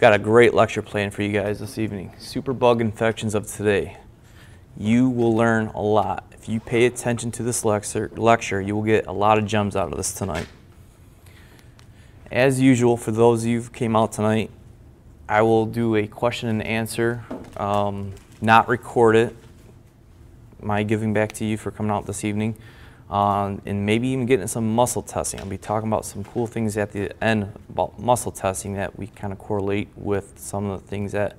got a great lecture plan for you guys this evening. Superbug infections of today. You will learn a lot. If you pay attention to this lecture, lecture, you will get a lot of gems out of this tonight. As usual, for those of you who came out tonight, I will do a question and answer, um, not record it. My giving back to you for coming out this evening. Um, and maybe even getting some muscle testing. I'll be talking about some cool things at the end about muscle testing that we kind of correlate with some of the things that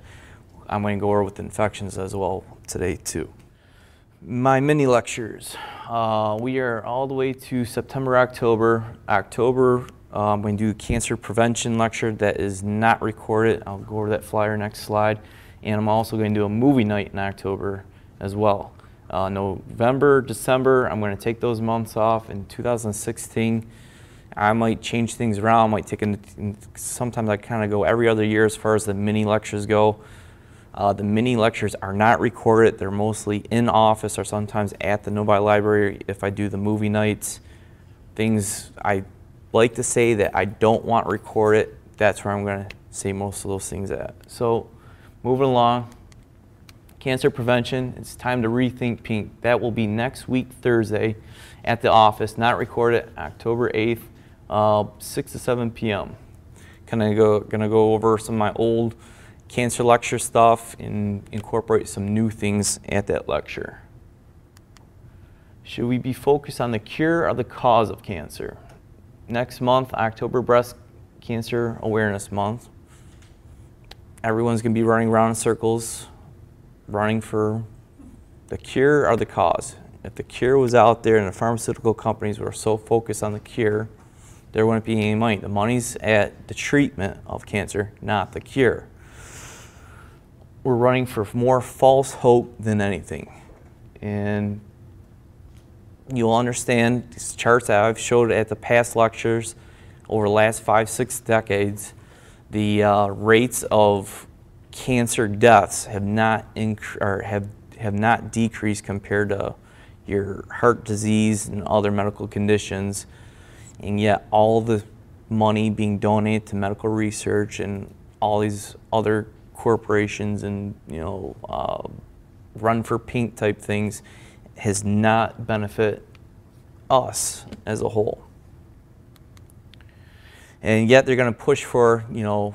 I'm going to go over with infections as well today too. My mini lectures. Uh, we are all the way to September, October. October, uh, I'm going to do a cancer prevention lecture that is not recorded. I'll go over that flyer next slide. And I'm also going to do a movie night in October as well. Uh, November, December, I'm going to take those months off. In 2016, I might change things around. Might take sometimes I kind of go every other year as far as the mini lectures go. Uh, the mini lectures are not recorded. They're mostly in office or sometimes at the Novi Library if I do the movie nights. Things I like to say that I don't want recorded, that's where I'm going to say most of those things at. So moving along, cancer prevention, it's time to rethink pink. That will be next week, Thursday, at the office, not recorded, October 8th, uh, 6 to 7 p.m. Kind of go, gonna go over some of my old cancer lecture stuff and incorporate some new things at that lecture. Should we be focused on the cure or the cause of cancer? Next month, October Breast Cancer Awareness Month. Everyone's going to be running around in circles running for the cure or the cause. If the cure was out there and the pharmaceutical companies were so focused on the cure, there wouldn't be any money. The money's at the treatment of cancer, not the cure. We're running for more false hope than anything. And you'll understand these charts that I've showed at the past lectures over the last five, six decades, the uh, rates of cancer deaths have not or have have not decreased compared to your heart disease and other medical conditions, and yet all the money being donated to medical research and all these other corporations and you know uh, run for pink type things has not benefit us as a whole. And yet they're going to push for you know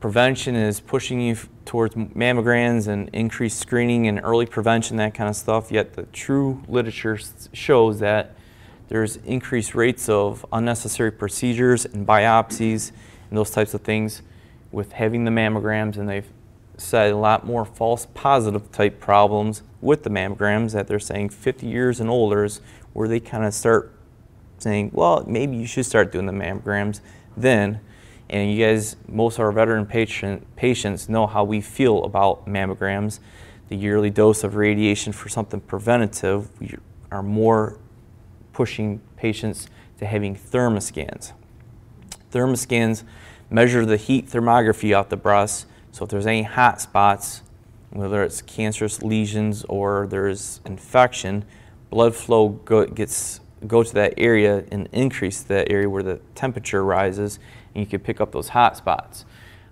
prevention is pushing you towards mammograms and increased screening and early prevention, that kind of stuff. Yet the true literature shows that there's increased rates of unnecessary procedures and biopsies and those types of things with having the mammograms. And they've said a lot more false positive type problems with the mammograms that they're saying 50 years and older is where they kind of start saying, well, maybe you should start doing the mammograms then and you guys, most of our veteran patient, patients know how we feel about mammograms. The yearly dose of radiation for something preventative, we are more pushing patients to having thermoscans. Thermoscans measure the heat thermography out the breast, so if there's any hot spots, whether it's cancerous lesions or there's infection, blood flow go, gets go to that area and increase that area where the temperature rises and you can pick up those hot spots.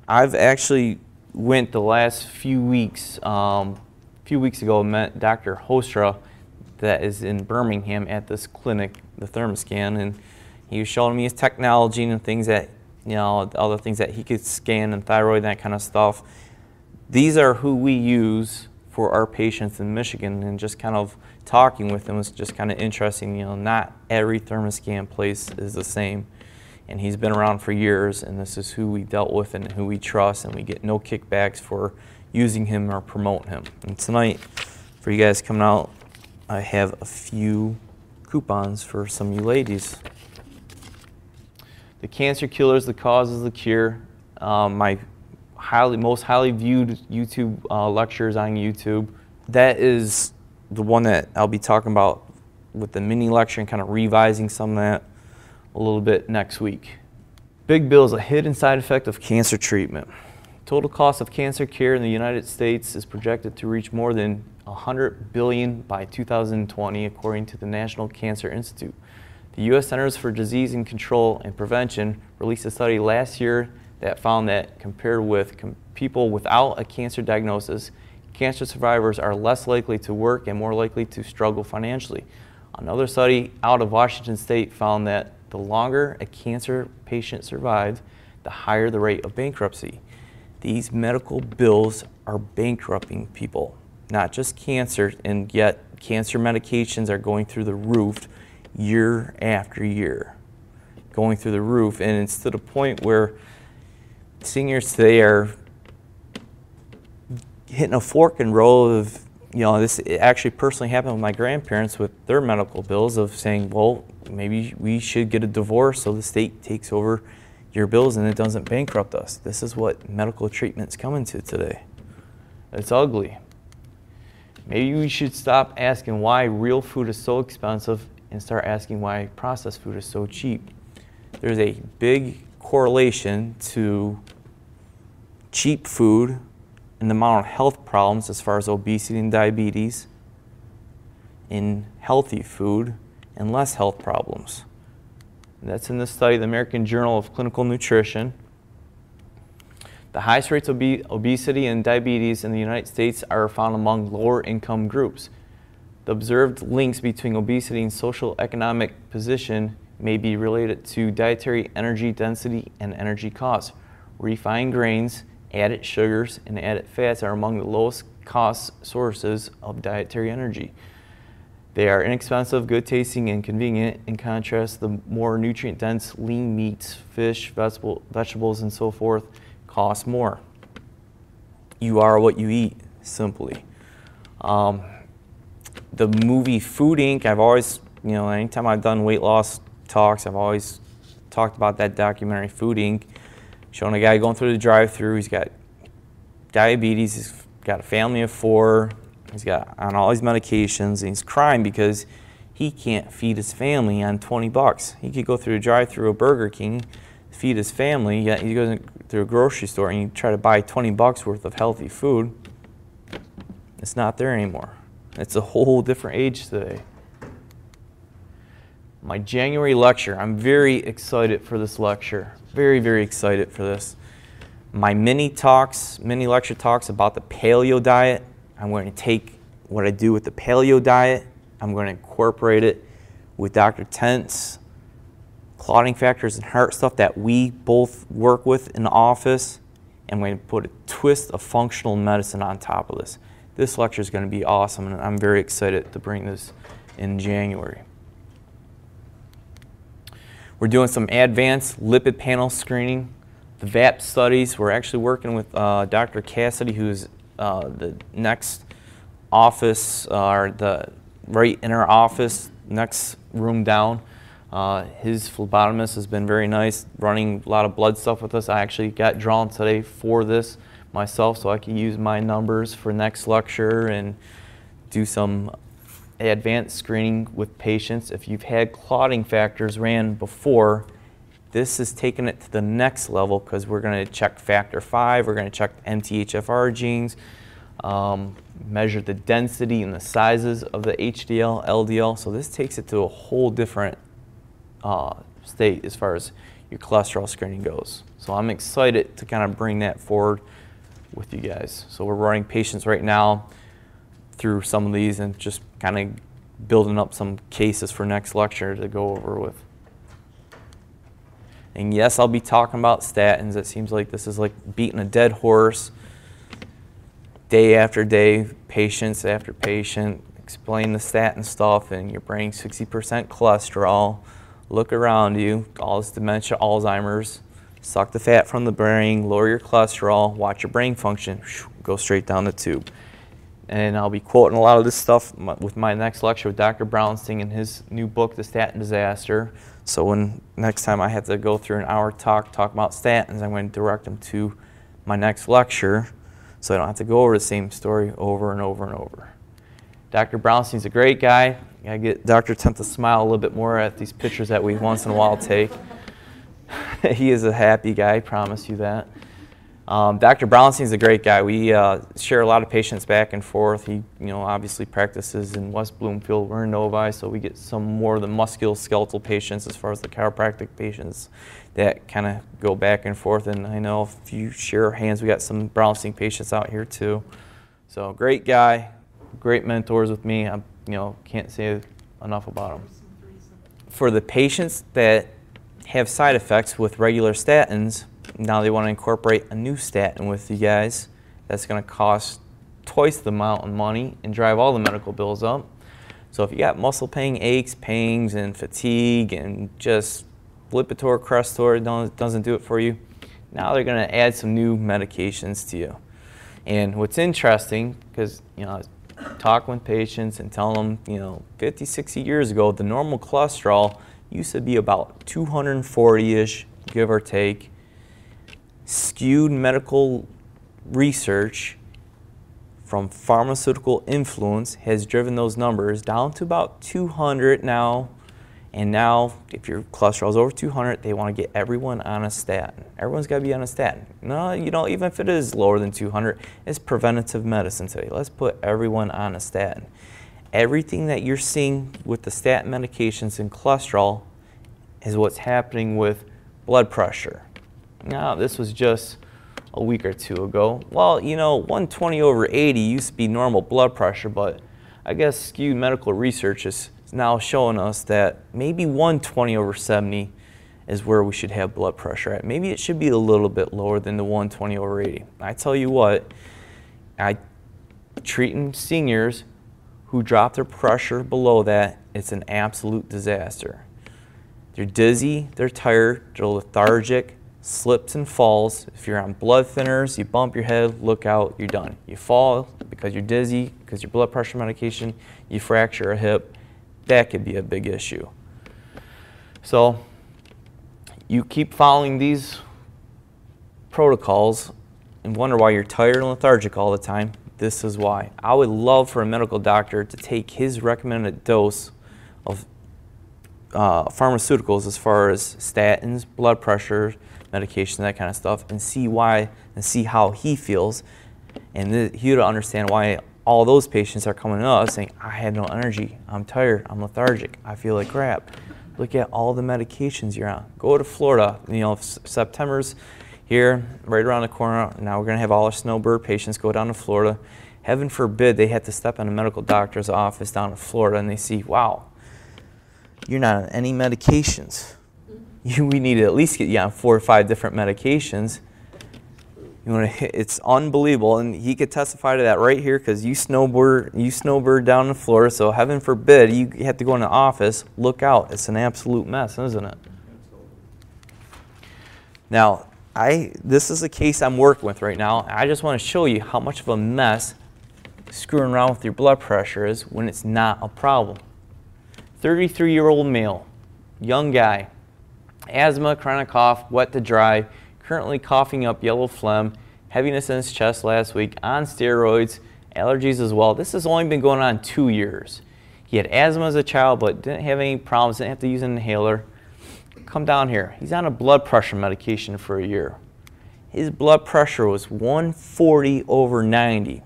I've actually went the last few weeks, um, a few weeks ago, met Dr. Hostra that is in Birmingham at this clinic, the Thermoscan, and he was showing me his technology and things that, you know, other things that he could scan and thyroid, and that kind of stuff. These are who we use for our patients in Michigan and just kind of talking with them was just kind of interesting. You know, not every Thermoscan place is the same and he's been around for years, and this is who we dealt with and who we trust, and we get no kickbacks for using him or promoting him. And tonight, for you guys coming out, I have a few coupons for some of you ladies. The Cancer Killers, The Cause is the Cure. Um, my highly, most highly viewed YouTube uh, lectures on YouTube. That is the one that I'll be talking about with the mini lecture and kind of revising some of that a little bit next week. Big bill is a hidden side effect of cancer treatment. Total cost of cancer care in the United States is projected to reach more than 100 billion by 2020 according to the National Cancer Institute. The U.S. Centers for Disease and Control and Prevention released a study last year that found that compared with com people without a cancer diagnosis, cancer survivors are less likely to work and more likely to struggle financially. Another study out of Washington State found that the longer a cancer patient survives, the higher the rate of bankruptcy. These medical bills are bankrupting people, not just cancer, and yet cancer medications are going through the roof year after year. Going through the roof, and it's to the point where seniors today are hitting a fork and roll of, you know, this actually personally happened with my grandparents with their medical bills of saying, well, maybe we should get a divorce so the state takes over your bills and it doesn't bankrupt us. This is what medical treatment's coming to today. It's ugly. Maybe we should stop asking why real food is so expensive and start asking why processed food is so cheap. There's a big correlation to cheap food and the amount of health problems as far as obesity and diabetes in healthy food and less health problems. And that's in the study, the American Journal of Clinical Nutrition. The highest rates of obesity and diabetes in the United States are found among lower income groups. The observed links between obesity and social economic position may be related to dietary energy density and energy costs. Refined grains, added sugars, and added fats are among the lowest cost sources of dietary energy. They are inexpensive, good tasting, and convenient. In contrast, the more nutrient dense lean meats, fish, vegetable, vegetables, and so forth cost more. You are what you eat, simply. Um, the movie Food Inc., I've always, you know, anytime I've done weight loss talks, I've always talked about that documentary Food Inc., showing a guy going through the drive through He's got diabetes, he's got a family of four, He's got on all these medications and he's crying because he can't feed his family on 20 bucks. He could go through a drive through a Burger King, feed his family, yet he goes through a grocery store and you try to buy 20 bucks worth of healthy food. It's not there anymore. It's a whole different age today. My January lecture, I'm very excited for this lecture. Very, very excited for this. My mini talks, mini lecture talks about the paleo diet I'm going to take what I do with the paleo diet, I'm going to incorporate it with Dr. Tent's clotting factors and heart stuff that we both work with in the office. And I'm going to put a twist of functional medicine on top of this. This lecture is going to be awesome, and I'm very excited to bring this in January. We're doing some advanced lipid panel screening. The VAP studies, we're actually working with uh, Dr. Cassidy, who's uh, the next office, uh, or the right inner office, next room down. Uh, his phlebotomist has been very nice, running a lot of blood stuff with us. I actually got drawn today for this myself so I can use my numbers for next lecture and do some advanced screening with patients. If you've had clotting factors ran before, this is taking it to the next level because we're going to check factor 5, we're going to check MTHFR genes, um, measure the density and the sizes of the HDL, LDL. So this takes it to a whole different uh, state as far as your cholesterol screening goes. So I'm excited to kind of bring that forward with you guys. So we're running patients right now through some of these and just kind of building up some cases for next lecture to go over with. And yes, I'll be talking about statins. It seems like this is like beating a dead horse day after day, patients after patient, explain the statin stuff and your brain 60% cholesterol. Look around you, all this dementia, Alzheimer's. Suck the fat from the brain, lower your cholesterol, watch your brain function, go straight down the tube. And I'll be quoting a lot of this stuff with my next lecture with Dr. Brownstein in his new book, The Statin Disaster. So when next time I have to go through an hour talk, talk about statins, I'm going to direct them to my next lecture so I don't have to go over the same story over and over and over. Dr. Brownstein's a great guy. I get Dr. Tent to smile a little bit more at these pictures that we once in a while take. he is a happy guy, I promise you that. Um, Dr. Brownstein's a great guy. We uh, share a lot of patients back and forth. He, you know, obviously practices in West Bloomfield. We're in Novi, so we get some more of the musculoskeletal patients as far as the chiropractic patients that kind of go back and forth. And I know if you share hands, we got some Brownstein patients out here too. So great guy, great mentors with me. I, you know, can't say enough about him. For the patients that have side effects with regular statins, now they want to incorporate a new statin with you guys that's going to cost twice the amount of money and drive all the medical bills up. So if you got muscle pain, aches, pains, and fatigue, and just Lipitor, Crestor doesn't do it for you, now they're going to add some new medications to you. And what's interesting, because you know, talk with patients and tell them, you know, 50, 60 years ago, the normal cholesterol used to be about 240-ish, give or take skewed medical research from pharmaceutical influence has driven those numbers down to about 200 now. And now, if your cholesterol is over 200, they want to get everyone on a statin. Everyone's got to be on a statin. No, you know, even if it is lower than 200, it's preventative medicine today. Let's put everyone on a statin. Everything that you're seeing with the statin medications and cholesterol is what's happening with blood pressure no, this was just a week or two ago. Well, you know, 120 over 80 used to be normal blood pressure, but I guess skewed medical research is now showing us that maybe 120 over 70 is where we should have blood pressure at. Maybe it should be a little bit lower than the 120 over 80. I tell you what, I treating seniors who drop their pressure below that, it's an absolute disaster. They're dizzy, they're tired, they're lethargic, slips and falls. If you're on blood thinners, you bump your head, look out, you're done. You fall because you're dizzy, because your blood pressure medication, you fracture a hip, that could be a big issue. So you keep following these protocols and wonder why you're tired and lethargic all the time. This is why. I would love for a medical doctor to take his recommended dose of uh, pharmaceuticals as far as statins, blood pressure, medication, that kind of stuff, and see why and see how he feels. And he would understand why all those patients are coming us saying, I had no energy, I'm tired, I'm lethargic, I feel like crap. Look at all the medications you're on. Go to Florida. You know, September's here, right around the corner. Now we're going to have all our snowbird patients go down to Florida. Heaven forbid they had to step in a medical doctor's office down in Florida and they see, wow, you're not on any medications. You, we need to at least get you on four or five different medications. You know, it's unbelievable, and he could testify to that right here because you snowbird, you snowbird down the floor. So heaven forbid you have to go in the office. Look out! It's an absolute mess, isn't it? Now, I this is a case I'm working with right now. I just want to show you how much of a mess screwing around with your blood pressure is when it's not a problem. 33 year old male, young guy, asthma, chronic cough, wet to dry, currently coughing up yellow phlegm, heaviness in his chest last week, on steroids, allergies as well. This has only been going on two years. He had asthma as a child, but didn't have any problems, didn't have to use an inhaler. Come down here. He's on a blood pressure medication for a year. His blood pressure was 140 over 90.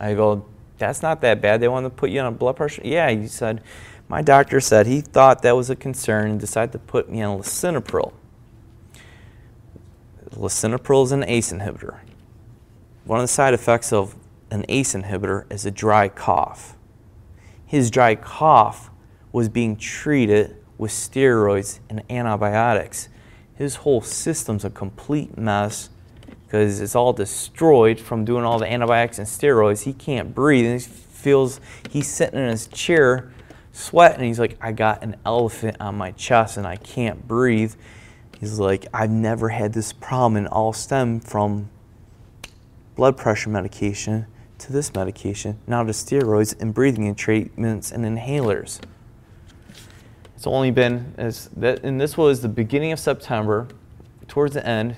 I go, that's not that bad. They want to put you on a blood pressure? Yeah, he said, my doctor said he thought that was a concern and decided to put me on lisinopril. Lisinopril is an ACE inhibitor. One of the side effects of an ACE inhibitor is a dry cough. His dry cough was being treated with steroids and antibiotics. His whole system's a complete mess because it's all destroyed from doing all the antibiotics and steroids. He can't breathe and he feels he's sitting in his chair sweat and he's like, I got an elephant on my chest and I can't breathe. He's like, I've never had this problem and all stem from blood pressure medication to this medication, now to steroids and breathing treatments and inhalers. It's only been, as that, and this was the beginning of September, towards the end.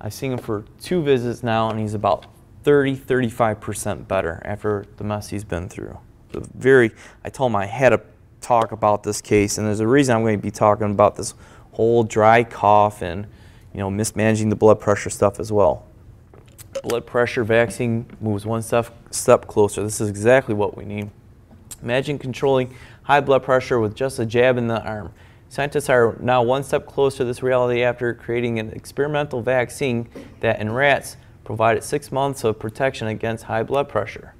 I've seen him for two visits now, and he's about 30, 35% better after the mess he's been through. The very, I told him I had a talk about this case, and there's a reason I'm going to be talking about this whole dry cough and you know mismanaging the blood pressure stuff as well. blood pressure vaccine moves one step, step closer. This is exactly what we need. Imagine controlling high blood pressure with just a jab in the arm. Scientists are now one step closer to this reality after creating an experimental vaccine that in rats provided six months of protection against high blood pressure.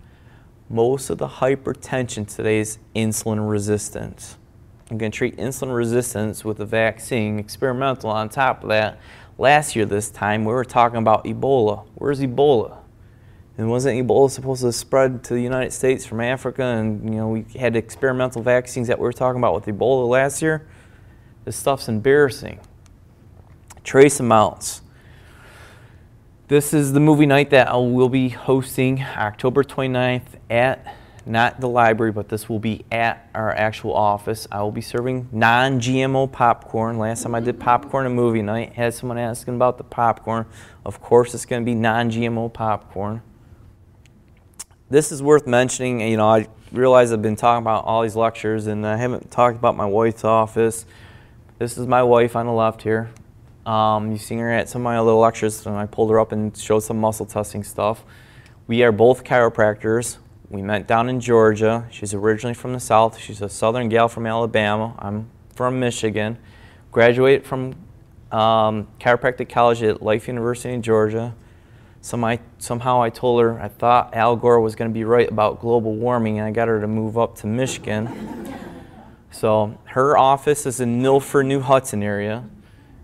Most of the hypertension today is insulin resistance. I'm going to treat insulin resistance with a vaccine, experimental on top of that. Last year, this time, we were talking about Ebola. Where's Ebola? And wasn't Ebola supposed to spread to the United States from Africa? And you know, we had experimental vaccines that we were talking about with Ebola last year. This stuff's embarrassing. Trace amounts. This is the movie night that I will be hosting October 29th at not the library, but this will be at our actual office. I will be serving non-GMO popcorn. Last time I did popcorn at movie night, had someone asking about the popcorn. Of course, it's going to be non-GMO popcorn. This is worth mentioning. You know, I realize I've been talking about all these lectures, and I haven't talked about my wife's office. This is my wife on the left here. Um, you've seen her at some of my little lectures, and I pulled her up and showed some muscle testing stuff. We are both chiropractors. We met down in Georgia. She's originally from the South. She's a Southern gal from Alabama. I'm from Michigan. Graduated from um, chiropractic college at Life University in Georgia. Some I, somehow I told her I thought Al Gore was going to be right about global warming, and I got her to move up to Michigan. so her office is in Milford, New Hudson area.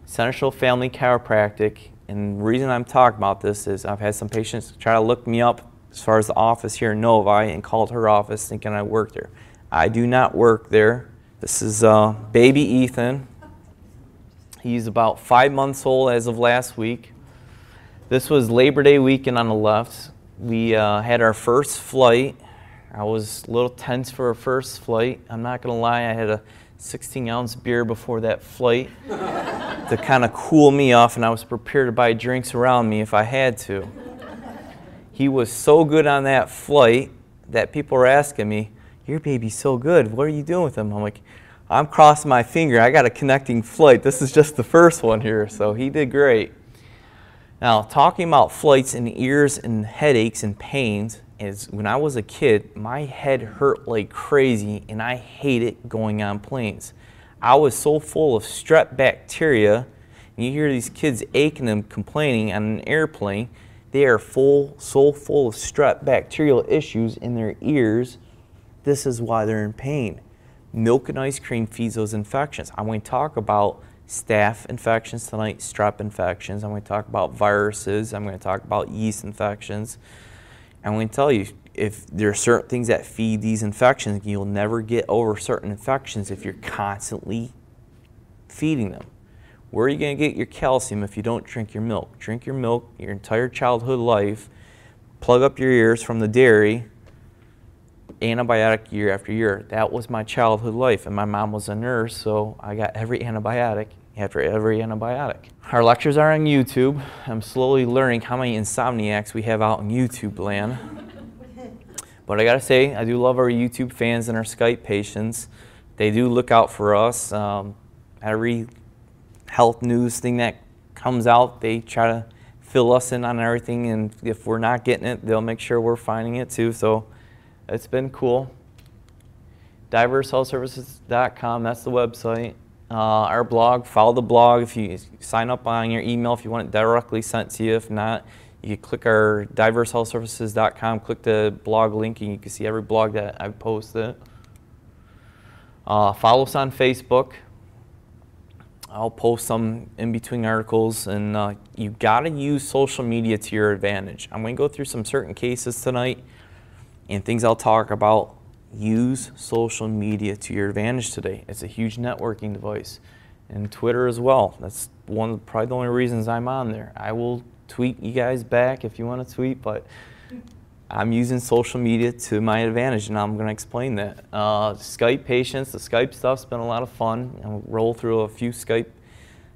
Central Family Chiropractic. And the reason I'm talking about this is I've had some patients try to look me up as far as the office here in Novi and called her office thinking I worked there. I do not work there. This is uh, baby Ethan. He's about five months old as of last week. This was Labor Day weekend on the left. We uh, had our first flight. I was a little tense for our first flight. I'm not going to lie, I had a 16 ounce beer before that flight to kind of cool me off, and I was prepared to buy drinks around me if I had to. He was so good on that flight that people were asking me, Your baby's so good. What are you doing with him? I'm like, I'm crossing my finger. I got a connecting flight. This is just the first one here. So he did great. Now, talking about flights and ears and headaches and pains, is when I was a kid, my head hurt like crazy and I hated going on planes. I was so full of strep bacteria, and you hear these kids aching and complaining on an airplane. They are full, so full of strep bacterial issues in their ears. This is why they're in pain. Milk and ice cream feeds those infections. I'm going to talk about staph infections tonight, strep infections. I'm going to talk about viruses. I'm going to talk about yeast infections. Going to tell you, if there are certain things that feed these infections, you'll never get over certain infections if you're constantly feeding them. Where are you going to get your calcium if you don't drink your milk? Drink your milk your entire childhood life, plug up your ears from the dairy, antibiotic year after year. That was my childhood life, and my mom was a nurse, so I got every antibiotic after every antibiotic. Our lectures are on YouTube. I'm slowly learning how many insomniacs we have out in YouTube land. But I gotta say, I do love our YouTube fans and our Skype patients. They do look out for us. Um, every health news thing that comes out, they try to fill us in on everything. And if we're not getting it, they'll make sure we're finding it too. So it's been cool. DiverseHealthServices.com, that's the website. Uh, our blog, follow the blog. If you sign up on your email, if you want it directly sent to you. If not, you click our diversehealthservices.com, click the blog link, and you can see every blog that I've posted. Uh, follow us on Facebook. I'll post some in between articles, and uh, you got to use social media to your advantage. I'm going to go through some certain cases tonight and things I'll talk about use social media to your advantage today. It's a huge networking device. And Twitter as well. That's one of probably the only reasons I'm on there. I will tweet you guys back if you want to tweet, but I'm using social media to my advantage, and I'm going to explain that. Uh, Skype patients, the Skype stuff's been a lot of fun. I'll roll through a few Skype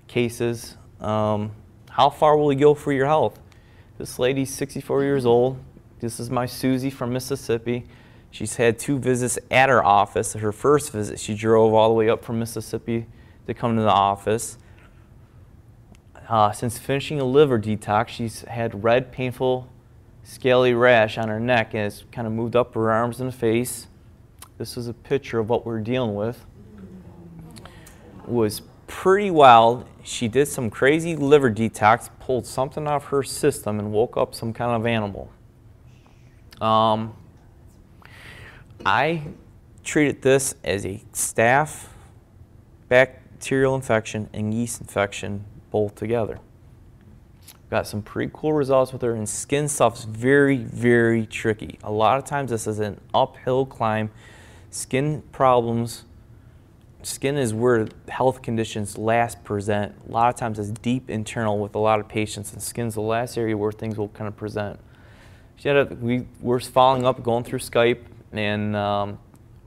cases. Um, how far will you go for your health? This lady's 64 years old. This is my Susie from Mississippi. She's had two visits at her office. Her first visit, she drove all the way up from Mississippi to come to the office. Uh, since finishing a liver detox, she's had red, painful, scaly rash on her neck and it's kind of moved up her arms and face. This is a picture of what we're dealing with. It was pretty wild. She did some crazy liver detox, pulled something off her system, and woke up some kind of animal. Um, I treated this as a staph bacterial infection and yeast infection both together. Got some pretty cool results with her, and skin stuff's very, very tricky. A lot of times this is an uphill climb. Skin problems, skin is where health conditions last present. A lot of times it's deep internal with a lot of patients, and skin's the last area where things will kind of present. She had a, we were following up, going through Skype, and um,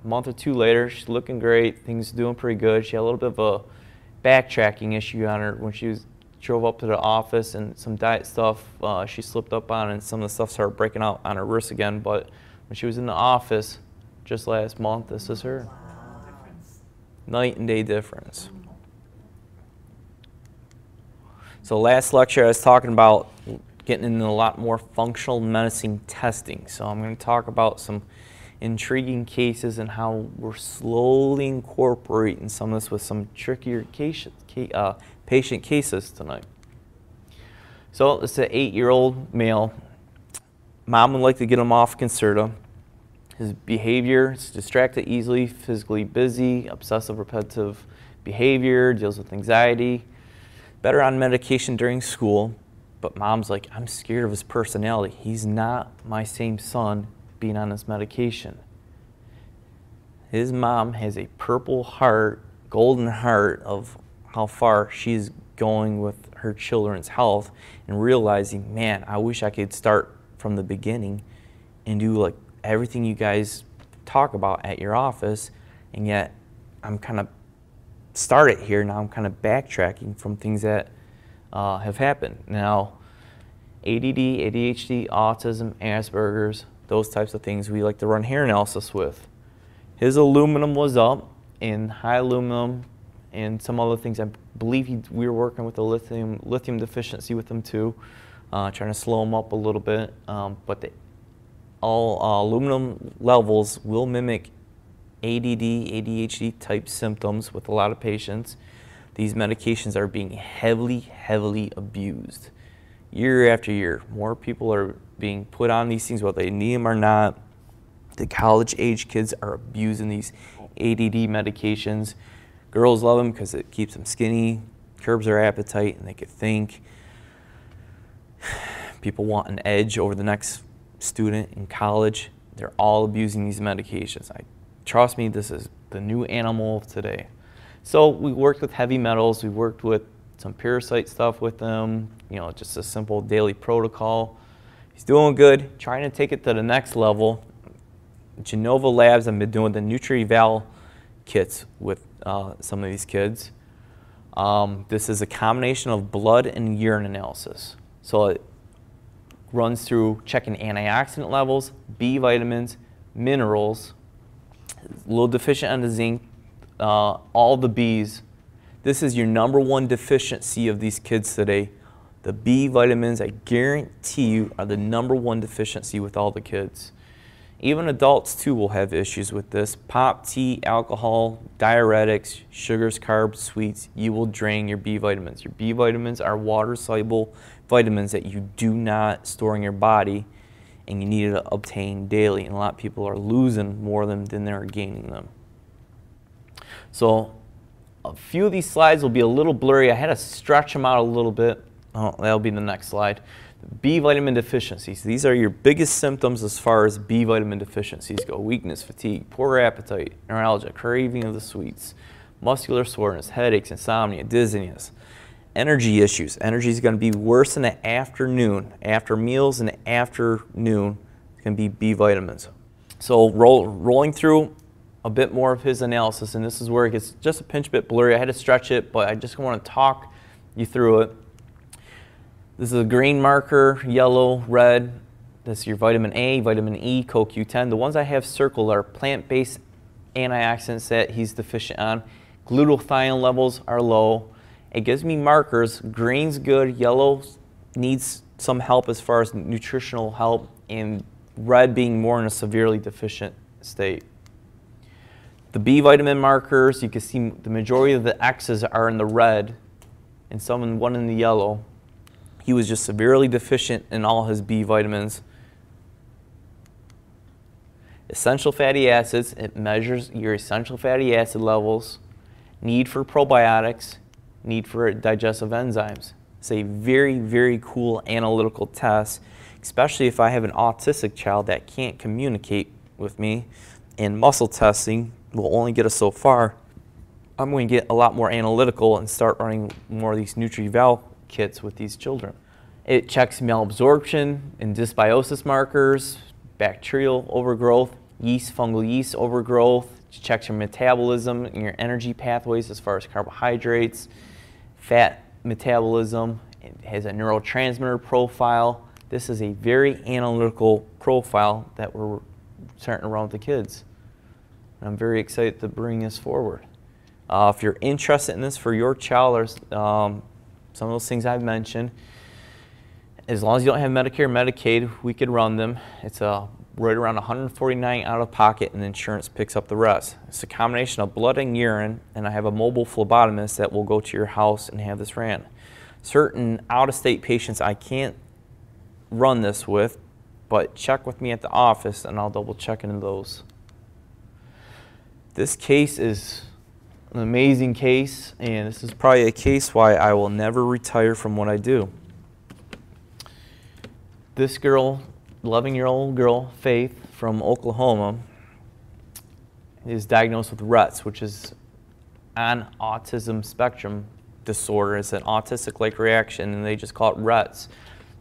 a month or two later, she's looking great. Things are doing pretty good. She had a little bit of a backtracking issue on her when she was drove up to the office and some diet stuff uh, she slipped up on and some of the stuff started breaking out on her wrist again. But when she was in the office just last month, this is her. Night and day difference. So last lecture I was talking about getting into a lot more functional medicine testing. So I'm going to talk about some intriguing cases and how we're slowly incorporating some of this with some trickier cases, uh, patient cases tonight. So it's an eight-year-old male. Mom would like to get him off Concerta. His behavior is distracted easily, physically busy, obsessive repetitive behavior, deals with anxiety, better on medication during school. But mom's like, I'm scared of his personality. He's not my same son being on this medication. His mom has a purple heart, golden heart of how far she's going with her children's health and realizing, man, I wish I could start from the beginning and do like everything you guys talk about at your office, and yet I'm kind of started here now. I'm kind of backtracking from things that uh, have happened. Now, ADD, ADHD, autism, Asperger's, those types of things we like to run hair analysis with. His aluminum was up in high aluminum and some other things. I believe he, we were working with the lithium lithium deficiency with him too, uh, trying to slow him up a little bit. Um, but the, all uh, aluminum levels will mimic ADD, ADHD type symptoms with a lot of patients. These medications are being heavily, heavily abused year after year. More people are being put on these things, whether they need them or not. The college age kids are abusing these ADD medications. Girls love them because it keeps them skinny, curbs their appetite, and they can think. People want an edge over the next student in college. They're all abusing these medications. I trust me, this is the new animal of today. So we worked with heavy metals. We worked with some parasite stuff with them. You know, just a simple daily protocol. He's doing good. Trying to take it to the next level. Genova Labs. I've been doing the NutrEval kits with uh, some of these kids. Um, this is a combination of blood and urine analysis. So it runs through checking antioxidant levels, B vitamins, minerals, a little deficient on the zinc, uh, all the Bs. This is your number one deficiency of these kids today. The B vitamins, I guarantee you, are the number one deficiency with all the kids. Even adults too will have issues with this. Pop, tea, alcohol, diuretics, sugars, carbs, sweets, you will drain your B vitamins. Your B vitamins are water soluble vitamins that you do not store in your body and you need to obtain daily. And a lot of people are losing more of them than they're gaining them. So a few of these slides will be a little blurry. I had to stretch them out a little bit. Oh, that'll be the next slide. B vitamin deficiencies. These are your biggest symptoms as far as B vitamin deficiencies go. Weakness, fatigue, poor appetite, neuralgia, craving of the sweets, muscular soreness, headaches, insomnia, dizziness, energy issues. Energy is going to be worse in the afternoon. After meals the afternoon, it's going to be B vitamins. So roll, rolling through a bit more of his analysis, and this is where it gets just a pinch bit blurry. I had to stretch it, but I just want to talk you through it. This is a green marker, yellow, red. This is your vitamin A, vitamin E, CoQ10. The ones I have circled are plant-based antioxidants that he's deficient on. Glutathione levels are low, It gives me markers. Green's good, yellow needs some help as far as nutritional help, and red being more in a severely deficient state. The B vitamin markers, you can see the majority of the X's are in the red and some in one in the yellow. He was just severely deficient in all his B vitamins. Essential fatty acids, it measures your essential fatty acid levels, need for probiotics, need for digestive enzymes. It's a very, very cool analytical test, especially if I have an autistic child that can't communicate with me. And muscle testing will only get us so far. I'm going to get a lot more analytical and start running more of these NutrEval kits with these children. It checks malabsorption and dysbiosis markers, bacterial overgrowth, yeast, fungal yeast overgrowth, it checks your metabolism and your energy pathways as far as carbohydrates, fat metabolism, it has a neurotransmitter profile. This is a very analytical profile that we're starting to run with the kids. And I'm very excited to bring this forward. Uh, if you're interested in this for your child, or um, some of those things I've mentioned, as long as you don't have Medicare Medicaid, we could run them. It's a right around 149 out of pocket and insurance picks up the rest. It's a combination of blood and urine and I have a mobile phlebotomist that will go to your house and have this ran. Certain out-of-state patients I can't run this with, but check with me at the office and I'll double check into those. This case is an amazing case and this is probably a case why I will never retire from what I do. This girl 11 year old girl, Faith, from Oklahoma, is diagnosed with Rett's, which is an autism spectrum disorder. It's an autistic like reaction, and they just call it Rett's.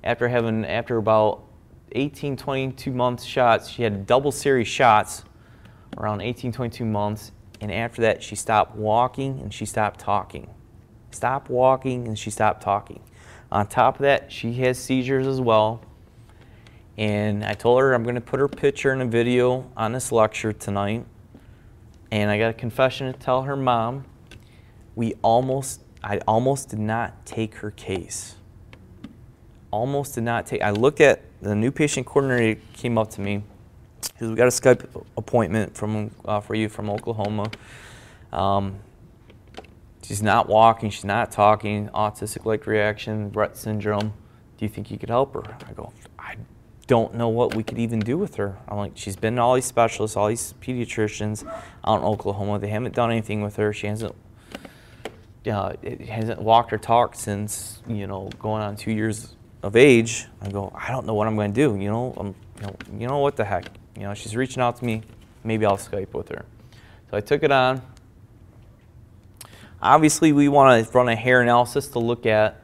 After having, after about 18, 22 months shots, she had double series shots around 18, 22 months, and after that, she stopped walking and she stopped talking. Stopped walking and she stopped talking. On top of that, she has seizures as well and I told her I'm going to put her picture in a video on this lecture tonight. And I got a confession to tell her mom. We almost, I almost did not take her case. Almost did not take, I looked at the new patient coordinator came up to me. Because we got a Skype appointment from uh, for you from Oklahoma. Um, she's not walking, she's not talking, autistic-like reaction, Rett syndrome. Do you think you could help her? I go, I don't know what we could even do with her. I'm like, she's been to all these specialists, all these pediatricians out in Oklahoma. They haven't done anything with her. She hasn't, uh, hasn't walked or talked since you know going on two years of age. I go, I don't know what I'm going to do. You know, I'm, you know, you know what the heck. You know, she's reaching out to me. Maybe I'll Skype with her. So I took it on. Obviously, we want to run a hair analysis to look at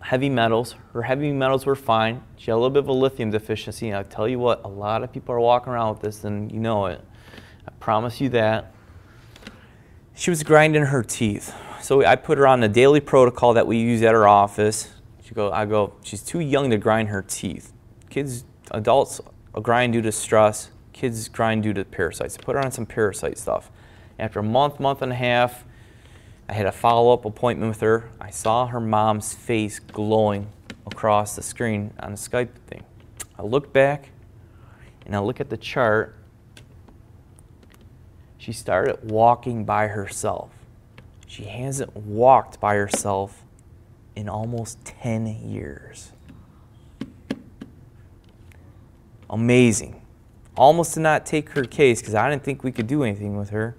heavy metals. Her heavy metals were fine. She had a little bit of a lithium deficiency. And I'll tell you what, a lot of people are walking around with this and you know it. I promise you that. She was grinding her teeth. So I put her on the daily protocol that we use at our office. She go, I go, she's too young to grind her teeth. Kids, adults grind due to stress. Kids grind due to parasites. Put her on some parasite stuff. After a month, month and a half, I had a follow-up appointment with her. I saw her mom's face glowing across the screen on the Skype thing. I look back and I look at the chart. She started walking by herself. She hasn't walked by herself in almost 10 years. Amazing. Almost did not take her case because I didn't think we could do anything with her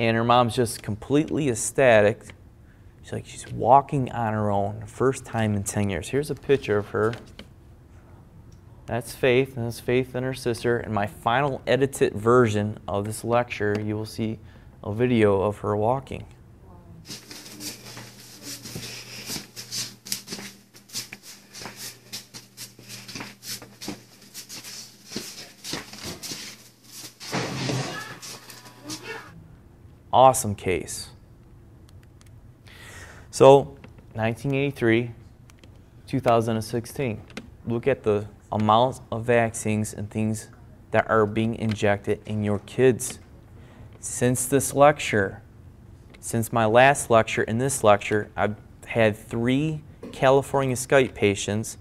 and her mom's just completely ecstatic. She's like, she's walking on her own, first time in 10 years. Here's a picture of her. That's Faith, and that's Faith and her sister. In my final edited version of this lecture, you will see a video of her walking. Awesome case. So, 1983, 2016. Look at the amount of vaccines and things that are being injected in your kids. Since this lecture, Since my last lecture and this lecture, I've had three California Skype patients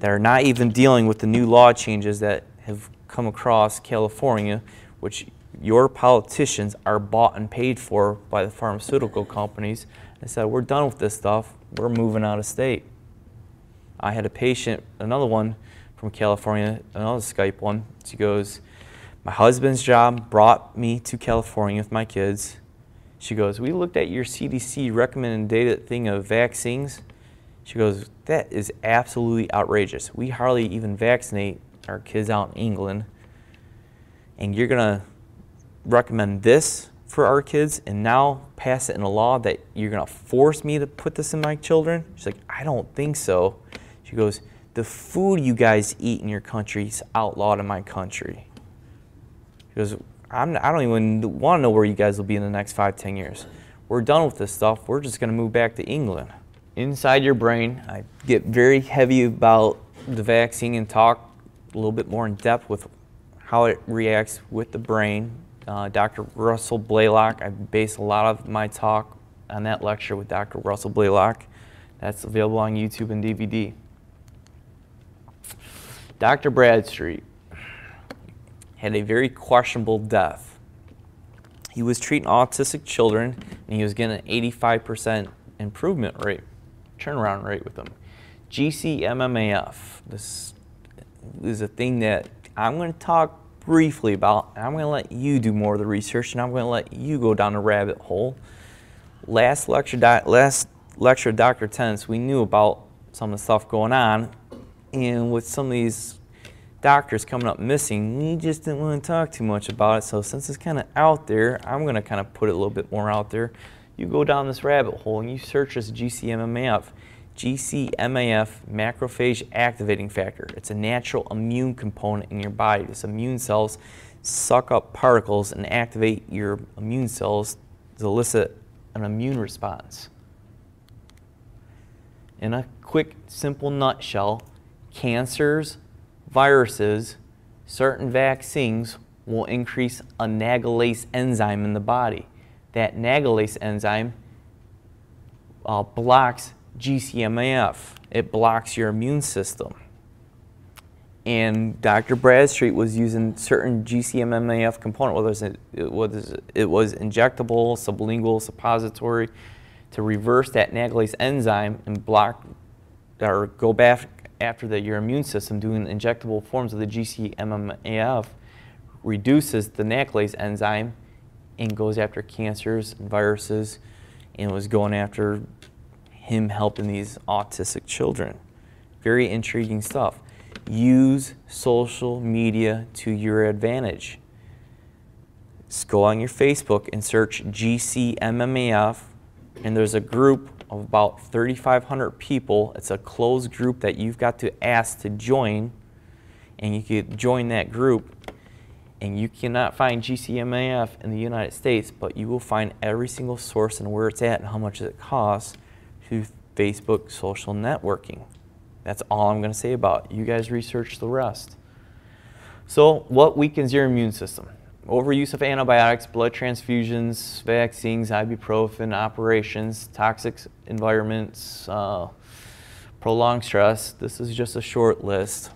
that are not even dealing with the new law changes that have come across California, which your politicians are bought and paid for by the pharmaceutical companies. I said, we're done with this stuff. We're moving out of state. I had a patient, another one from California, another Skype one. She goes, my husband's job brought me to California with my kids. She goes, we looked at your CDC recommended data thing of vaccines. She goes, that is absolutely outrageous. We hardly even vaccinate our kids out in England. And you're going to recommend this for our kids and now pass it in a law that you're going to force me to put this in my children? She's like, I don't think so. She goes, the food you guys eat in your country is outlawed in my country. She goes, I'm, I do not even want to know where you guys will be in the next five, ten years. We're done with this stuff. We're just going to move back to England. Inside your brain, I get very heavy about the vaccine and talk a little bit more in depth with how it reacts with the brain. Uh, Dr. Russell Blaylock, I base a lot of my talk on that lecture with Dr. Russell Blaylock. That's available on YouTube and DVD. Dr. Bradstreet had a very questionable death. He was treating autistic children and he was getting an 85% improvement rate, turnaround rate with them. GCMAF, this is a thing that I'm going to talk briefly about. I'm going to let you do more of the research and I'm going to let you go down the rabbit hole. Last lecture, last lecture Dr. Tennis, we knew about some of the stuff going on and with some of these doctors coming up missing, we just didn't want to talk too much about it. So since it's kind of out there, I'm going to kind of put it a little bit more out there. You go down this rabbit hole and you search this GCMAF. GCMAF macrophage activating factor. It's a natural immune component in your body. This immune cells suck up particles and activate your immune cells to elicit an immune response. In a quick, simple nutshell, cancers, viruses, certain vaccines will increase a nagalase enzyme in the body. That nagalase enzyme uh, blocks GCMAF. It blocks your immune system. And Dr. Bradstreet was using certain GCMAF component, whether it was, it was injectable, sublingual, suppository, to reverse that nagalase enzyme and block or go back after the, your immune system doing injectable forms of the GCMAF reduces the nagalase enzyme and goes after cancers and viruses and was going after him helping these autistic children. Very intriguing stuff. Use social media to your advantage. Just go on your Facebook and search GCMAF and there's a group of about 3,500 people. It's a closed group that you've got to ask to join, and you could join that group. And you cannot find GCMAF in the United States, but you will find every single source and where it's at and how much it costs through Facebook social networking. That's all I'm going to say about it. You guys research the rest. So, what weakens your immune system? overuse of antibiotics, blood transfusions, vaccines, ibuprofen, operations, toxic environments, uh, prolonged stress. This is just a short list.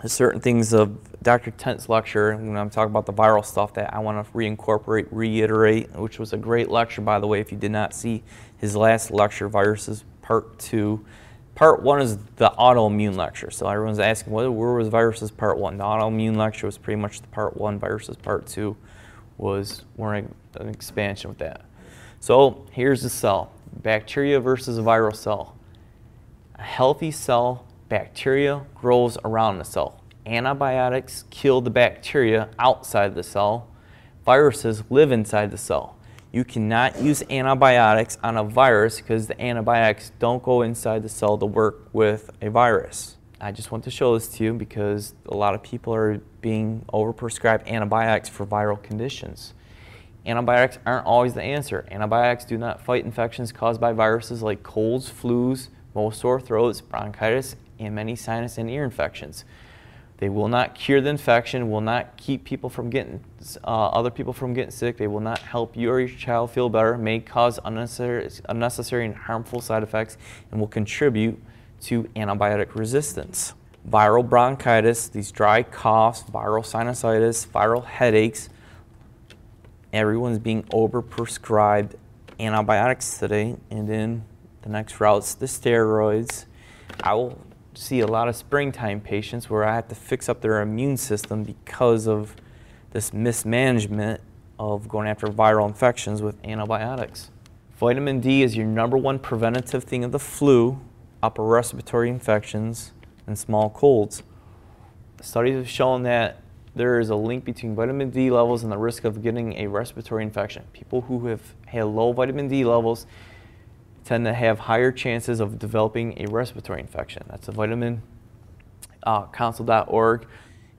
There's certain things of Dr. Tent's lecture, when I'm talking about the viral stuff, that I want to reincorporate, reiterate, which was a great lecture, by the way, if you did not see his last lecture, Viruses Part 2. Part one is the autoimmune lecture. So everyone's asking, where was viruses part one? The autoimmune lecture was pretty much the part one. Viruses part two was we're an expansion with that. So here's the cell. Bacteria versus a viral cell. A healthy cell, bacteria grows around the cell. Antibiotics kill the bacteria outside the cell. Viruses live inside the cell. You cannot use antibiotics on a virus because the antibiotics don't go inside the cell to work with a virus. I just want to show this to you because a lot of people are being overprescribed antibiotics for viral conditions. Antibiotics aren't always the answer. Antibiotics do not fight infections caused by viruses like colds, flus, most sore throats, bronchitis, and many sinus and ear infections. They will not cure the infection, will not keep people from getting, uh, other people from getting sick. They will not help you or your child feel better, may cause unnecessary, unnecessary and harmful side effects, and will contribute to antibiotic resistance. Viral bronchitis, these dry coughs, viral sinusitis, viral headaches, everyone's being overprescribed antibiotics today, and then the next route's the steroids. I will see a lot of springtime patients where I have to fix up their immune system because of this mismanagement of going after viral infections with antibiotics. Vitamin D is your number one preventative thing of the flu, upper respiratory infections, and small colds. Studies have shown that there is a link between vitamin D levels and the risk of getting a respiratory infection. People who have had low vitamin D levels tend to have higher chances of developing a respiratory infection. That's the vitamin uh, council.org.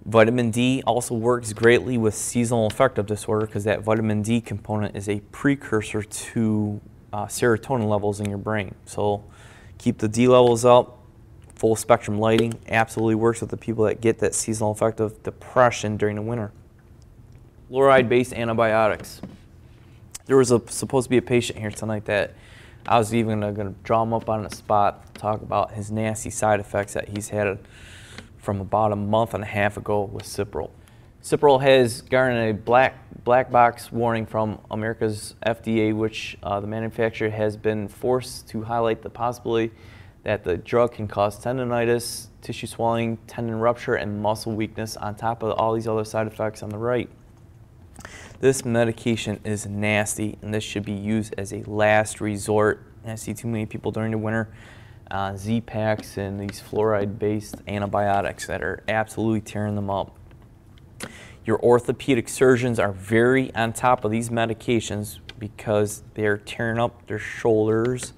Vitamin D also works greatly with seasonal affective disorder because that vitamin D component is a precursor to uh, serotonin levels in your brain. So keep the D levels up. Full spectrum lighting absolutely works with the people that get that seasonal affective depression during the winter. Fluoride based antibiotics. There was a, supposed to be a patient here tonight that I was even going to draw him up on the spot, talk about his nasty side effects that he's had from about a month and a half ago with Cipro. Cipro has garnered a black black box warning from America's FDA, which uh, the manufacturer has been forced to highlight the possibility that the drug can cause tendonitis, tissue swelling, tendon rupture, and muscle weakness on top of all these other side effects on the right. This medication is nasty and this should be used as a last resort. And I see too many people during the winter uh, Z-Paks and these fluoride-based antibiotics that are absolutely tearing them up. Your orthopedic surgeons are very on top of these medications because they're tearing up their shoulders,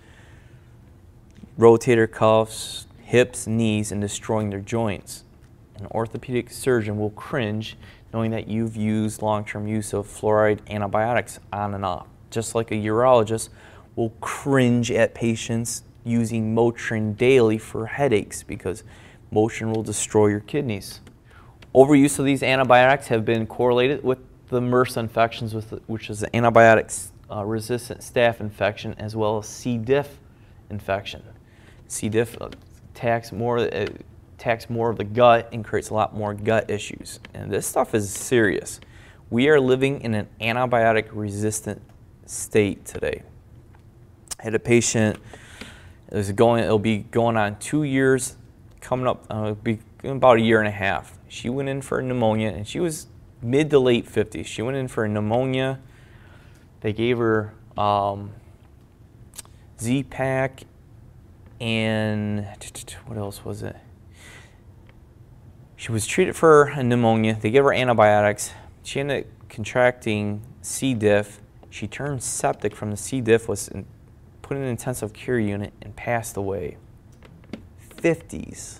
rotator cuffs, hips, knees, and destroying their joints. An orthopedic surgeon will cringe knowing that you've used long-term use of fluoride antibiotics on and off. Just like a urologist will cringe at patients using Motrin daily for headaches because Motrin will destroy your kidneys. Overuse of these antibiotics have been correlated with the MRSA infections, which is the antibiotics uh, resistant staph infection, as well as C. diff infection. C. diff attacks more, uh, attacks more of the gut and creates a lot more gut issues. And this stuff is serious. We are living in an antibiotic resistant state today. I had a patient, was going, it'll be going on two years, coming up, uh, be about a year and a half. She went in for pneumonia and she was mid to late 50s. She went in for pneumonia. They gave her um, Z-Pak and what else was it? She was treated for pneumonia. They gave her antibiotics. She ended up contracting C. diff. She turned septic from the C. diff, was put in an intensive care unit, and passed away. 50s.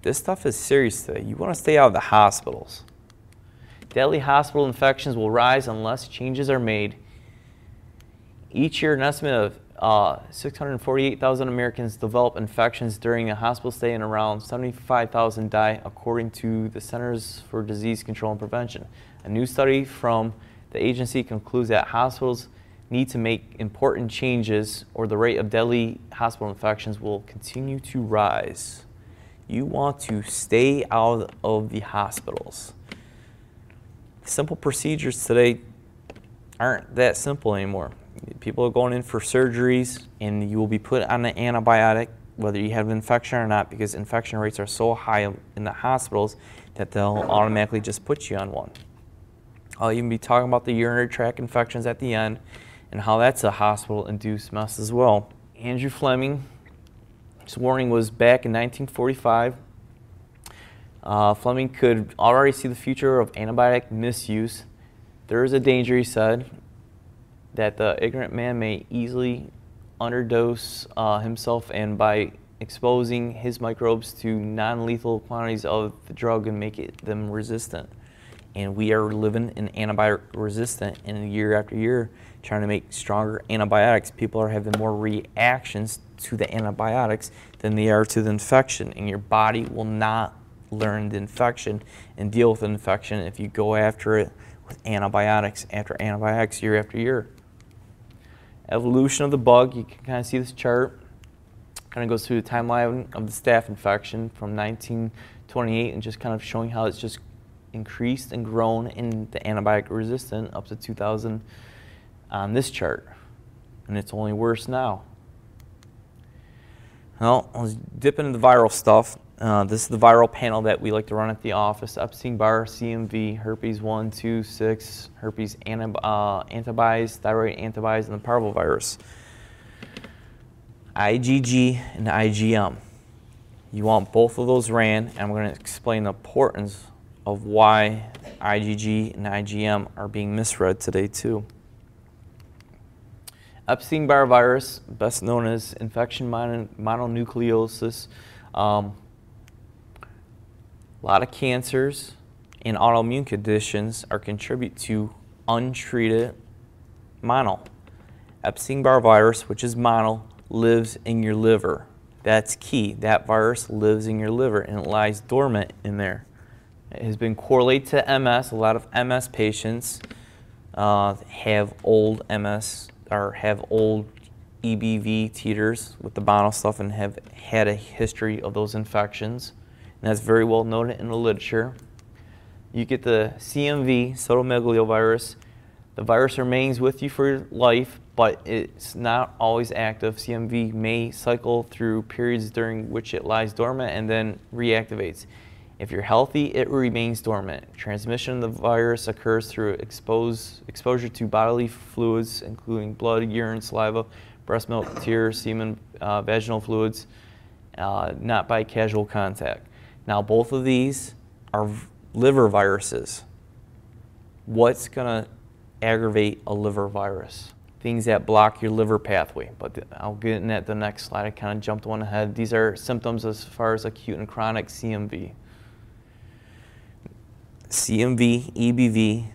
This stuff is serious today. You want to stay out of the hospitals. Deadly hospital infections will rise unless changes are made. Each year, an estimate of uh, 648,000 Americans develop infections during a hospital stay and around 75,000 die according to the Centers for Disease Control and Prevention. A new study from the agency concludes that hospitals need to make important changes or the rate of deadly hospital infections will continue to rise. You want to stay out of the hospitals. Simple procedures today aren't that simple anymore people are going in for surgeries and you will be put on an antibiotic whether you have an infection or not because infection rates are so high in the hospitals that they'll automatically just put you on one. I'll even be talking about the urinary tract infections at the end and how that's a hospital-induced mess as well. Andrew Fleming, his warning was back in 1945. Uh, Fleming could already see the future of antibiotic misuse. There is a danger, he said, that the ignorant man may easily underdose uh, himself and by exposing his microbes to non-lethal quantities of the drug and make it, them resistant. And we are living in antibiotic resistant and year after year trying to make stronger antibiotics. People are having more reactions to the antibiotics than they are to the infection and your body will not learn the infection and deal with the infection if you go after it with antibiotics after antibiotics year after year. Evolution of the bug, you can kind of see this chart. Kind of goes through the timeline of the staph infection from 1928 and just kind of showing how it's just increased and grown in the antibiotic resistant up to 2000 on this chart. And it's only worse now. Well, let's dip into the viral stuff. Uh, this is the viral panel that we like to run at the office. Epstein-Barr, CMV, herpes 1, 2, 6, herpes antib uh, antibodies, thyroid antibodies, and the parvovirus. IgG and IgM. You want both of those ran, and I'm going to explain the importance of why IgG and IgM are being misread today too. Epstein-Barr virus, best known as infection mononucleosis. Um, a lot of cancers and autoimmune conditions are contribute to untreated mono. Epstein-Barr virus, which is mono, lives in your liver. That's key. That virus lives in your liver and it lies dormant in there. It has been correlated to MS. A lot of MS patients uh, have old MS or have old EBV titers with the mono stuff and have had a history of those infections. And that's very well known in the literature. You get the CMV, cytomegalovirus. The virus remains with you for life, but it's not always active. CMV may cycle through periods during which it lies dormant and then reactivates. If you're healthy, it remains dormant. Transmission of the virus occurs through expose, exposure to bodily fluids, including blood, urine, saliva, breast milk, tears, semen, uh, vaginal fluids, uh, not by casual contact. Now, both of these are liver viruses. What's going to aggravate a liver virus? Things that block your liver pathway. But I'll get in at the next slide. I kind of jumped one ahead. These are symptoms as far as acute and chronic CMV. CMV, EBV,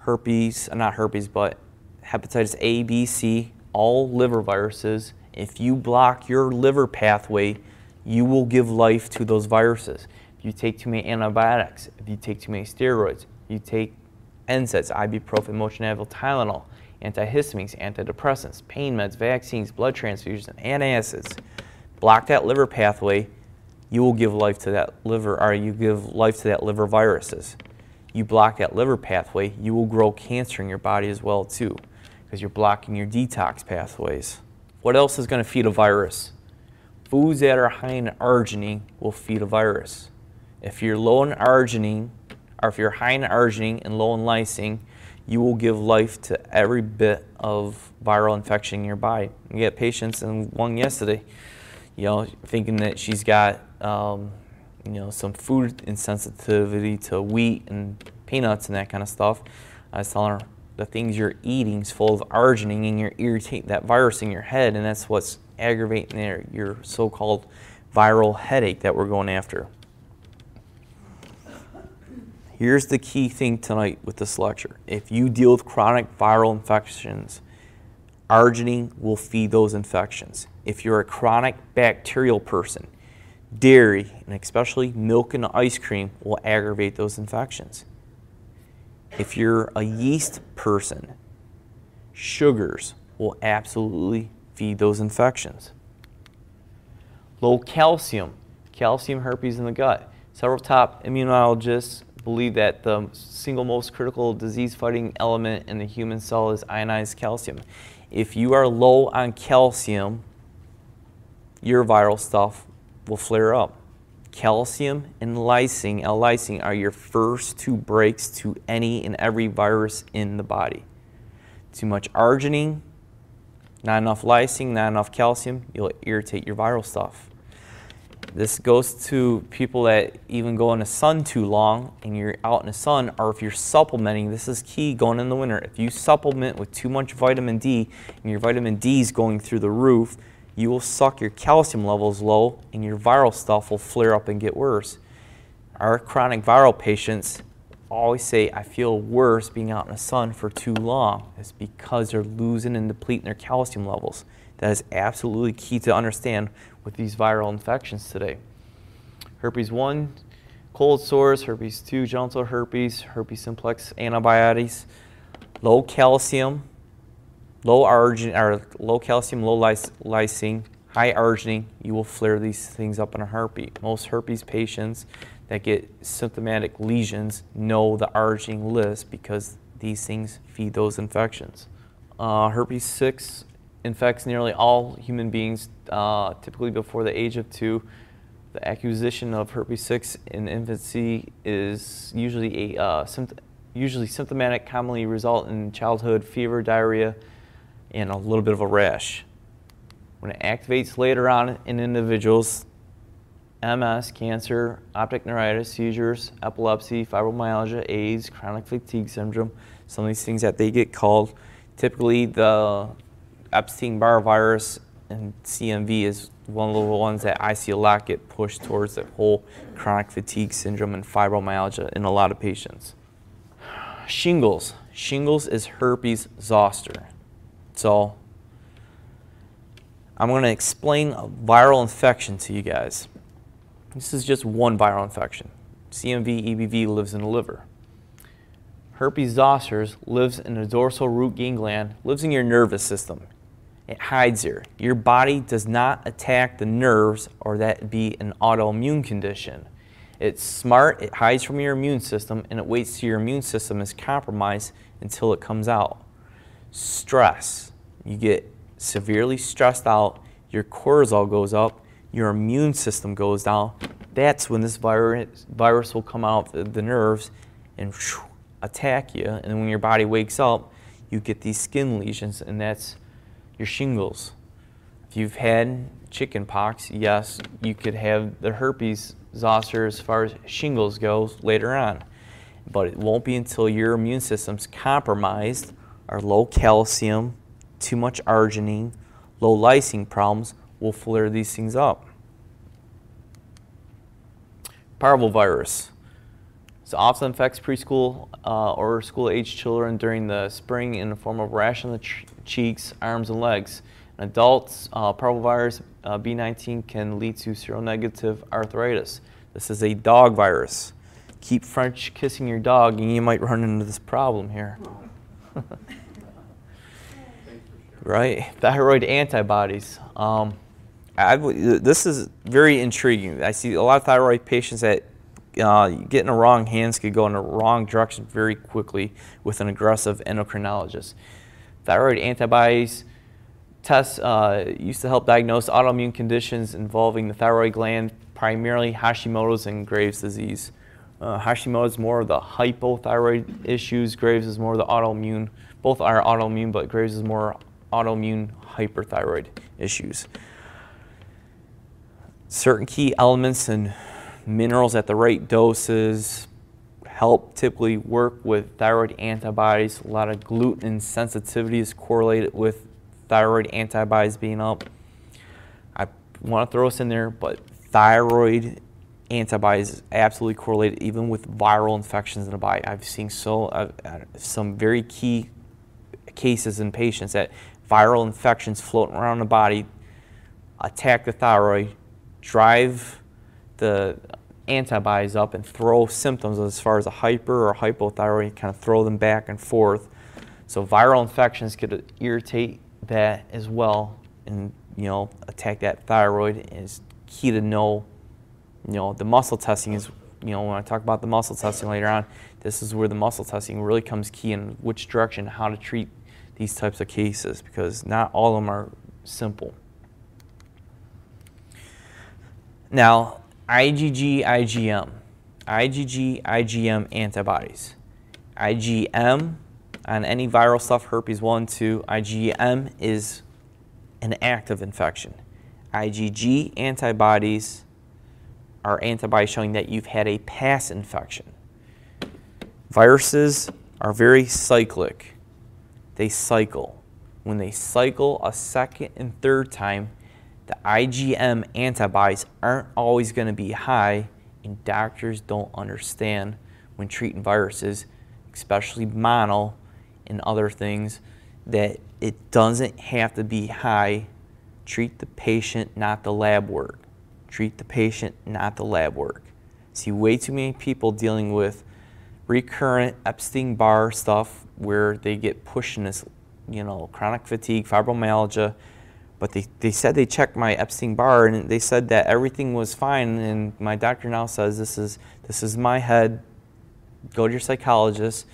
herpes, uh, not herpes, but hepatitis A, B, C, all liver viruses. If you block your liver pathway, you will give life to those viruses. If you take too many antibiotics, if you take too many steroids, you take NSAIDs, ibuprofen, Motrin, Tylenol, antihistamines, antidepressants, pain meds, vaccines, blood transfusions, and antacids, block that liver pathway, you will give life to that liver, or you give life to that liver viruses. You block that liver pathway, you will grow cancer in your body as well too, because you're blocking your detox pathways. What else is going to feed a virus? Foods that are high in arginine will feed a virus. If you're low in arginine, or if you're high in arginine and low in lysine, you will give life to every bit of viral infection in your body. You get patients, and one yesterday, you know, thinking that she's got um, you know, some food insensitivity to wheat and peanuts and that kind of stuff. I was telling her the things you're eating is full of arginine and you're irritating that virus in your head, and that's what's aggravating your so-called viral headache that we're going after. Here's the key thing tonight with this lecture. If you deal with chronic viral infections, arginine will feed those infections. If you're a chronic bacterial person, dairy, and especially milk and ice cream, will aggravate those infections. If you're a yeast person, sugars will absolutely feed those infections. Low calcium, calcium herpes in the gut. Several top immunologists believe that the single most critical disease fighting element in the human cell is ionized calcium. If you are low on calcium, your viral stuff will flare up. Calcium and lysine, L-lysine, are your first two breaks to any and every virus in the body. Too much arginine, not enough lysine, not enough calcium, you'll irritate your viral stuff. This goes to people that even go in the sun too long and you're out in the sun, or if you're supplementing, this is key going in the winter. If you supplement with too much vitamin D and your vitamin D is going through the roof, you will suck your calcium levels low and your viral stuff will flare up and get worse. Our chronic viral patients always say, I feel worse being out in the sun for too long. It's because they're losing and depleting their calcium levels. That is absolutely key to understand with these viral infections today. Herpes 1, cold sores, herpes 2, genital herpes, herpes simplex antibiotics, low calcium, low arginine or low calcium, low lysine, high arginine, you will flare these things up in a heartbeat. Most herpes patients that get symptomatic lesions know the arginine list because these things feed those infections. Uh, herpes 6 infects nearly all human beings, uh, typically before the age of two. The acquisition of herpes 6 in infancy is usually a uh, usually symptomatic, commonly result in childhood fever, diarrhea, and a little bit of a rash. When it activates later on in individuals, MS, cancer, optic neuritis, seizures, epilepsy, fibromyalgia, AIDS, chronic fatigue syndrome, some of these things that they get called. Typically, the Epstein-Barr virus and CMV is one of the ones that I see a lot get pushed towards the whole chronic fatigue syndrome and fibromyalgia in a lot of patients. Shingles. Shingles is herpes zoster. So I'm going to explain a viral infection to you guys. This is just one viral infection. CMV EBV lives in the liver. Herpes zoster lives in the dorsal root ganglion, lives in your nervous system. It hides here. Your body does not attack the nerves or that be an autoimmune condition. It's smart, it hides from your immune system, and it waits till your immune system is compromised until it comes out. Stress. You get severely stressed out, your cortisol goes up, your immune system goes down, that's when this virus, virus will come out the, nerves and whew, attack you. And when your body wakes up, you get these skin lesions, and that's your shingles. If you've had chicken pox, yes, you could have the herpes zoster as far as shingles goes later on. But it won't be until your immune system's compromised or low calcium, too much arginine, low lysine problems will flare these things up. Parvovirus. It often infects preschool uh, or school age children during the spring in the form of rash on the ch cheeks, arms, and legs. In adults, uh, parvovirus uh, B19 can lead to seronegative arthritis. This is a dog virus. Keep French kissing your dog and you might run into this problem here. right? Thyroid antibodies. Um, I, this is very intriguing. I see a lot of thyroid patients that uh, get in the wrong hands could go in the wrong direction very quickly with an aggressive endocrinologist. Thyroid antibodies tests uh, used to help diagnose autoimmune conditions involving the thyroid gland, primarily Hashimoto's and Graves' disease. Uh, Hashimoto's more of the hypothyroid issues. Graves is more of the autoimmune. Both are autoimmune, but Graves is more autoimmune hyperthyroid issues. Certain key elements and minerals at the right doses help typically work with thyroid antibodies. A lot of gluten sensitivity is correlated with thyroid antibodies being up. I want to throw this in there, but thyroid antibodies is absolutely correlated even with viral infections in the body. I've seen so uh, some very key cases in patients that viral infections floating around the body attack the thyroid, drive the antibodies up and throw symptoms as far as a hyper or hypothyroid, kind of throw them back and forth. So viral infections could irritate that as well and you know attack that thyroid is key to know you know the muscle testing is you know when I talk about the muscle testing later on this is where the muscle testing really comes key in which direction how to treat these types of cases because not all of them are simple. Now IgG IgM IgG IgM antibodies IgM on any viral stuff, herpes 1, 2, IgM is an active infection. IgG antibodies are antibodies showing that you've had a past infection. Viruses are very cyclic. They cycle. When they cycle a second and third time, the IgM antibodies aren't always going to be high, and doctors don't understand when treating viruses, especially mono, and other things that it doesn't have to be high. Treat the patient, not the lab work. Treat the patient, not the lab work. see way too many people dealing with recurrent Epstein-Barr stuff where they get pushed in this, you know, chronic fatigue, fibromyalgia. But they, they said they checked my Epstein-Barr and they said that everything was fine. And my doctor now says this is this is my head. Go to your psychologist.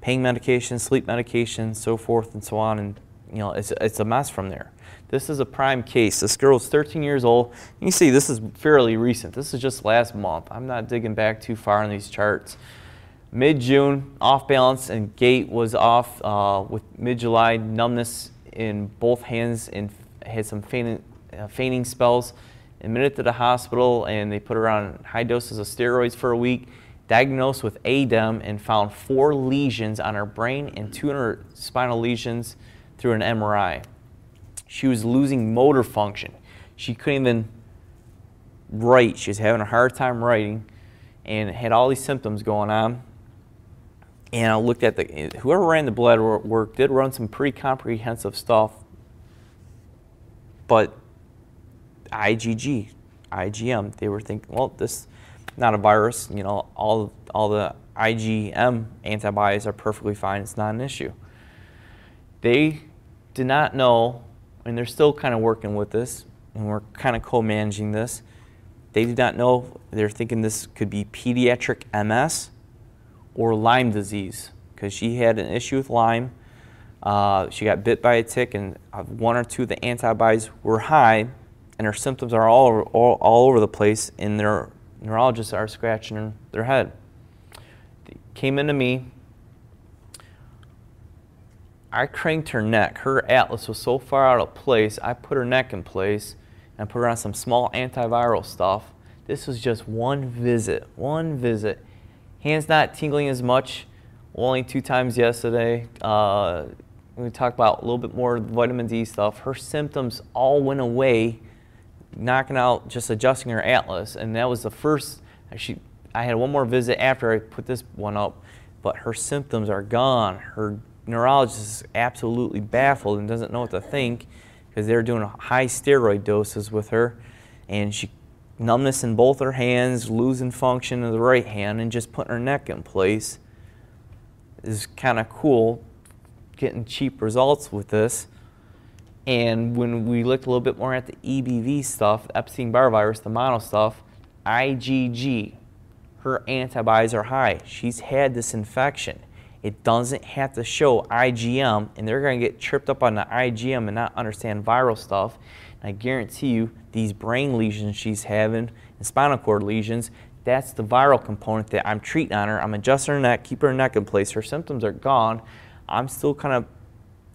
Pain medication, sleep medication, so forth and so on. And you know, it's it's a mess from there. This is a prime case. This girl is 13 years old. You see this is fairly recent. This is just last month. I'm not digging back too far on these charts. Mid-June, off balance and gait was off uh, with mid-July, numbness in both hands and had some fainting, uh, fainting spells. Admitted to the hospital and they put her on high doses of steroids for a week. Diagnosed with ADEM and found four lesions on her brain and 200 spinal lesions through an MRI. She was losing motor function. She couldn't even write. She was having a hard time writing and had all these symptoms going on. And I looked at the, whoever ran the blood work did run some pretty comprehensive stuff. But IgG, IgM, they were thinking, well, this not a virus, you know, all, all the IgM antibodies are perfectly fine, it's not an issue. They did not know and they're still kind of working with this, and we're kind of co-managing this. They did not know, they're thinking this could be pediatric MS or Lyme disease, because she had an issue with Lyme. Uh, she got bit by a tick, and uh, one or two of the antibodies were high, and her symptoms are all over, all, all over the place, and their neurologists are scratching their head. They came into me, I cranked her neck. Her atlas was so far out of place, I put her neck in place and put her on some small antiviral stuff. This was just one visit, one visit. Hands not tingling as much, only two times yesterday. Uh, we talked about a little bit more vitamin D stuff. Her symptoms all went away, knocking out, just adjusting her atlas. And that was the first, she, I had one more visit after I put this one up, but her symptoms are gone. Her neurologist is absolutely baffled and doesn't know what to think because they're doing high steroid doses with her and she numbness in both her hands, losing function of the right hand and just putting her neck in place is kind of cool getting cheap results with this. And when we looked a little bit more at the EBV stuff, Epstein-Barr virus, the mono stuff, IgG, her antibodies are high. She's had this infection. It doesn't have to show IgM, and they're going to get tripped up on the IgM and not understand viral stuff. I guarantee you, these brain lesions she's having and spinal cord lesions, that's the viral component that I'm treating on her. I'm adjusting her neck, keep her neck in place. Her symptoms are gone. I'm still kind of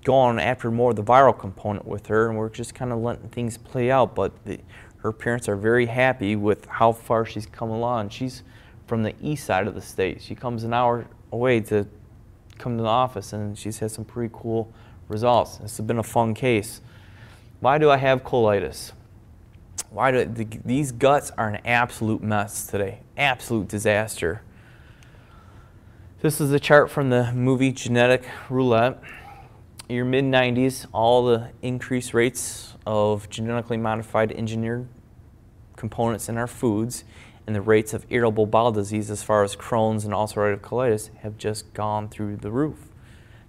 going after more of the viral component with her, and we're just kind of letting things play out. But the, her parents are very happy with how far she's come along. She's from the east side of the state. She comes an hour away to come to the office and she's had some pretty cool results. This has been a fun case. Why do I have colitis? Why do the, these guts are an absolute mess today? Absolute disaster. This is a chart from the movie Genetic Roulette. Your mid 90s, all the increased rates of genetically modified engineered components in our foods and the rates of irritable bowel disease as far as Crohn's and ulcerative colitis have just gone through the roof.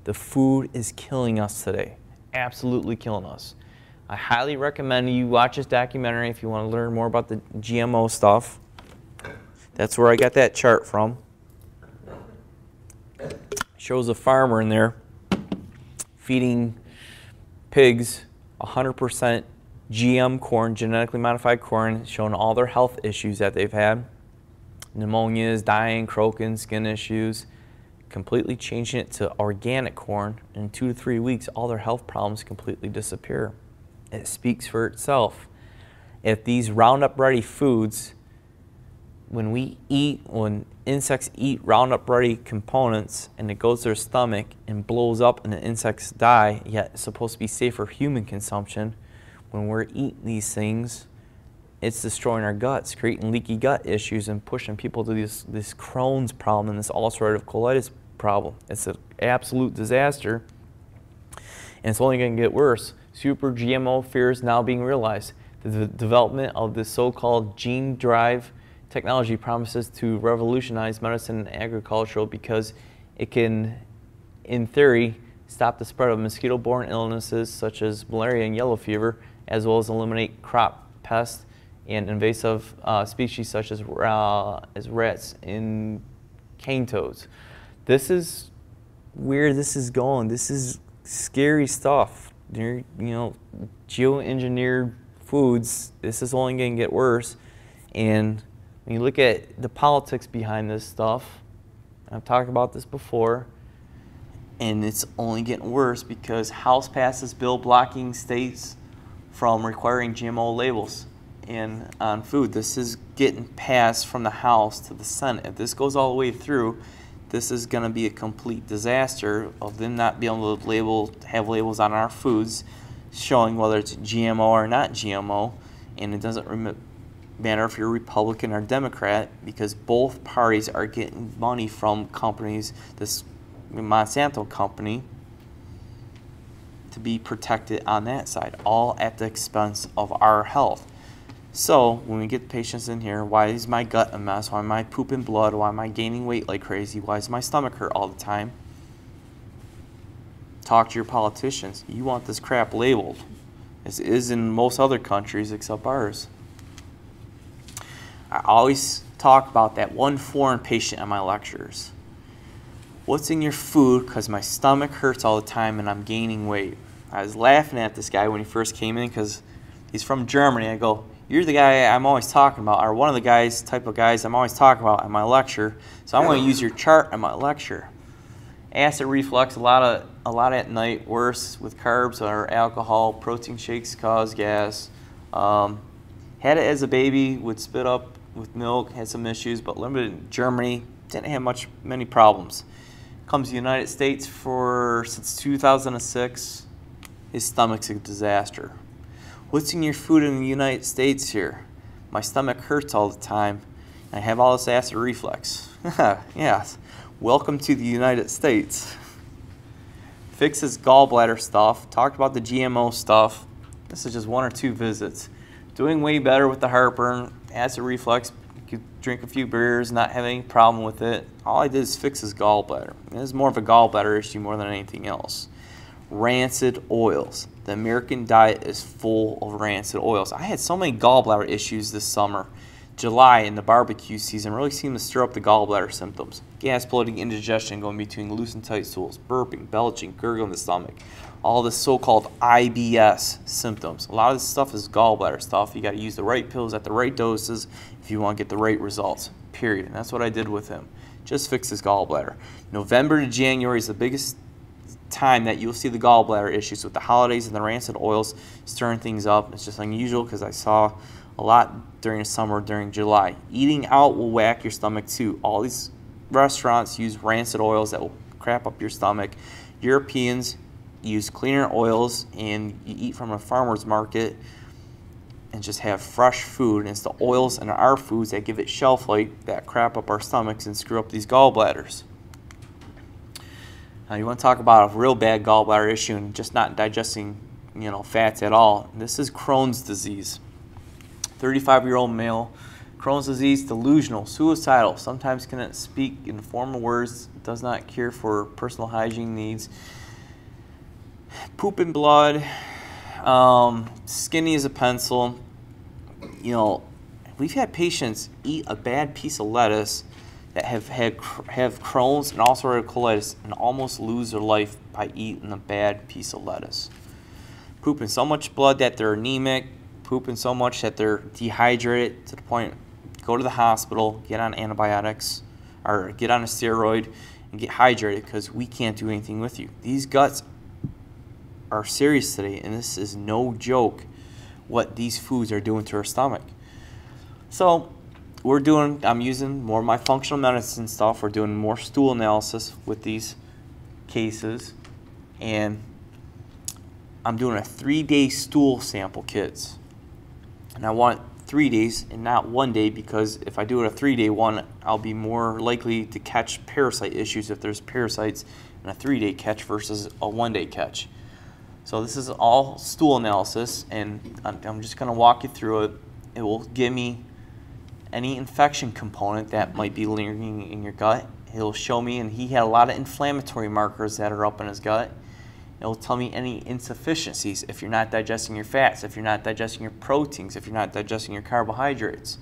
The food is killing us today, absolutely killing us. I highly recommend you watch this documentary if you want to learn more about the GMO stuff. That's where I got that chart from. Shows a farmer in there feeding pigs 100% GM corn, genetically modified corn, showing all their health issues that they've had pneumonias, dying, croaking, skin issues. Completely changing it to organic corn. In two to three weeks, all their health problems completely disappear. It speaks for itself. If these Roundup Ready foods, when we eat, when insects eat Roundup Ready components and it goes to their stomach and blows up and the insects die, yet it's supposed to be safe for human consumption, when we're eating these things, it's destroying our guts, creating leaky gut issues and pushing people to this, this Crohn's problem and this ulcerative colitis problem. It's an absolute disaster, and it's only going to get worse. Super GMO fears now being realized. The development of this so-called gene drive technology promises to revolutionize medicine and agricultural because it can, in theory, stop the spread of mosquito-borne illnesses such as malaria and yellow fever, as well as eliminate crop pests and invasive uh, species such as, uh, as rats and cane toads. This is where this is going. This is scary stuff. You know, geoengineered foods, this is only going to get worse. And when you look at the politics behind this stuff, I've talked about this before, and it's only getting worse because House passes bill blocking states from requiring GMO labels in on food. This is getting passed from the House to the Senate. If this goes all the way through, this is going to be a complete disaster of them not being able to label have labels on our foods showing whether it's GMO or not GMO, and it doesn't matter if you're Republican or Democrat because both parties are getting money from companies, this Monsanto company, to be protected on that side, all at the expense of our health. So when we get patients in here, why is my gut a mess? Why am I pooping blood? Why am I gaining weight like crazy? Why is my stomach hurt all the time? Talk to your politicians. You want this crap labeled, as is in most other countries except ours. I always talk about that one foreign patient in my lectures. What's in your food? Because my stomach hurts all the time and I'm gaining weight. I was laughing at this guy when he first came in because he's from Germany. I go, you're the guy I'm always talking about, or one of the guys, type of guys I'm always talking about in my lecture. So I'm going to use your chart in my lecture. Acid reflux, a lot of a lot at night, worse with carbs or alcohol. Protein shakes cause gas. Um, had it as a baby, would spit up with milk, had some issues, but limited in Germany, didn't have much many problems. Comes to the United States for since 2006. His stomach's a disaster. What's in your food in the United States here? My stomach hurts all the time. I have all this acid reflux. yes. Welcome to the United States. Fixes gallbladder stuff. Talked about the GMO stuff. This is just one or two visits. Doing way better with the heartburn, acid reflux. You could drink a few beers, not have any problem with it. All I did is fix his gallbladder. It is more of a gallbladder issue more than anything else rancid oils. The American diet is full of rancid oils. I had so many gallbladder issues this summer. July in the barbecue season really seemed to stir up the gallbladder symptoms. Gas, bloating, indigestion going between loose and tight stools, burping, belching, gurgling in the stomach. All this so-called IBS symptoms. A lot of this stuff is gallbladder stuff. You got to use the right pills at the right doses if you want to get the right results. Period. And that's what I did with him. Just fix his gallbladder. November to January is the biggest time that you'll see the gallbladder issues with the holidays and the rancid oils stirring things up. It's just unusual because I saw a lot during the summer during July. Eating out will whack your stomach too. All these restaurants use rancid oils that will crap up your stomach. Europeans use cleaner oils and you eat from a farmer's market and just have fresh food. And it's the oils in our foods that give it shelf life that crap up our stomachs and screw up these gallbladders. Uh, you want to talk about a real bad gallbladder issue and just not digesting, you know, fats at all. This is Crohn's disease. 35-year-old male, Crohn's disease, delusional, suicidal, sometimes cannot speak in formal words, does not care for personal hygiene needs, poop and blood, um, skinny as a pencil. You know, we've had patients eat a bad piece of lettuce that have had have Crohn's and ulcerative colitis and almost lose their life by eating a bad piece of lettuce. Pooping so much blood that they're anemic, pooping so much that they're dehydrated to the point go to the hospital, get on antibiotics, or get on a steroid and get hydrated because we can't do anything with you. These guts are serious today, and this is no joke what these foods are doing to our stomach. So we're doing, I'm using more of my functional medicine stuff. We're doing more stool analysis with these cases. And I'm doing a three day stool sample kids. And I want three days and not one day because if I do it a three day one, I'll be more likely to catch parasite issues if there's parasites in a three day catch versus a one day catch. So this is all stool analysis and I'm just going to walk you through it. It will give me any infection component that might be lingering in your gut. He'll show me, and he had a lot of inflammatory markers that are up in his gut. It'll tell me any insufficiencies if you're not digesting your fats, if you're not digesting your proteins, if you're not digesting your carbohydrates.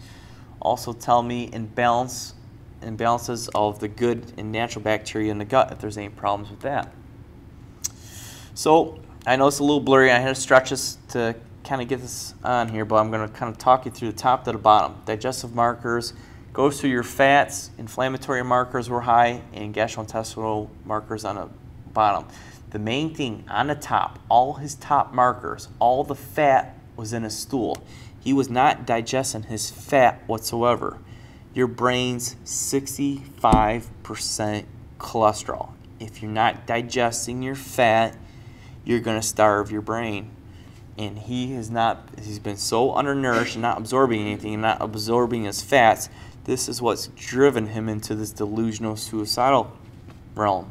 Also tell me imbalance, imbalances of the good and natural bacteria in the gut if there's any problems with that. So I know it's a little blurry. I had to stretch this to kind of get this on here, but I'm going to kind of talk you through the top to the bottom. Digestive markers goes through your fats, inflammatory markers were high, and gastrointestinal markers on the bottom. The main thing on the top, all his top markers, all the fat was in his stool. He was not digesting his fat whatsoever. Your brain's 65% cholesterol. If you're not digesting your fat, you're going to starve your brain and he has not he's been so undernourished and not absorbing anything and not absorbing his fats this is what's driven him into this delusional suicidal realm.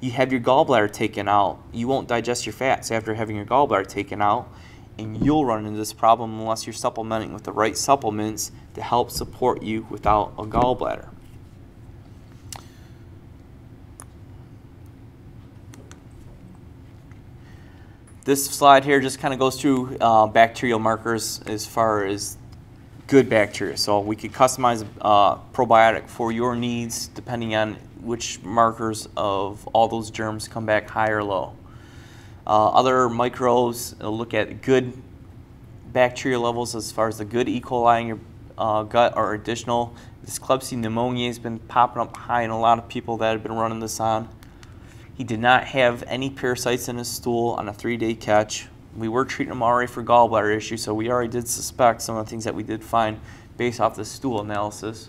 You have your gallbladder taken out. You won't digest your fats after having your gallbladder taken out and you'll run into this problem unless you're supplementing with the right supplements to help support you without a gallbladder This slide here just kind of goes through uh, bacterial markers as far as good bacteria. So we could customize a uh, probiotic for your needs depending on which markers of all those germs come back high or low. Uh, other microbes look at good bacteria levels as far as the good E. coli in your uh, gut or additional. This Klebsiella pneumoniae has been popping up high in a lot of people that have been running this on. He did not have any parasites in his stool on a three-day catch. We were treating him already for gallbladder issues, so we already did suspect some of the things that we did find based off the stool analysis.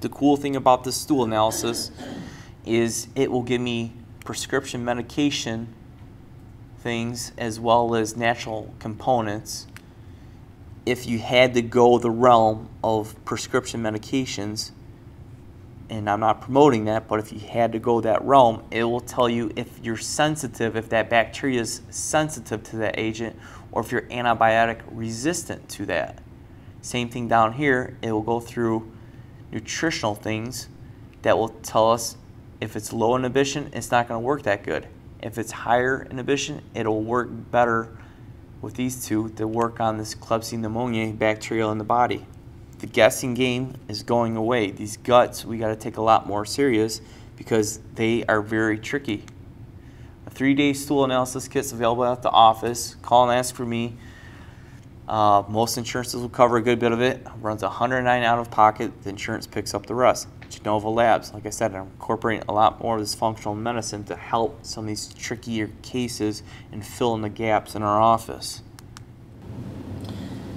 The cool thing about the stool analysis is it will give me prescription medication things as well as natural components. If you had to go the realm of prescription medications, and I'm not promoting that, but if you had to go that realm, it will tell you if you're sensitive, if that bacteria is sensitive to that agent, or if you're antibiotic resistant to that. Same thing down here, it will go through nutritional things that will tell us if it's low inhibition, it's not going to work that good. If it's higher inhibition, it'll work better with these two to work on this Klebsiella pneumoniae bacterial in the body the guessing game is going away. These guts we got to take a lot more serious because they are very tricky. A three-day stool analysis kit is available at the office. Call and ask for me. Uh, most insurances will cover a good bit of it. Runs 109 out of pocket. The insurance picks up the rest. Genova Labs, like I said, I'm incorporating a lot more of this functional medicine to help some of these trickier cases and fill in the gaps in our office.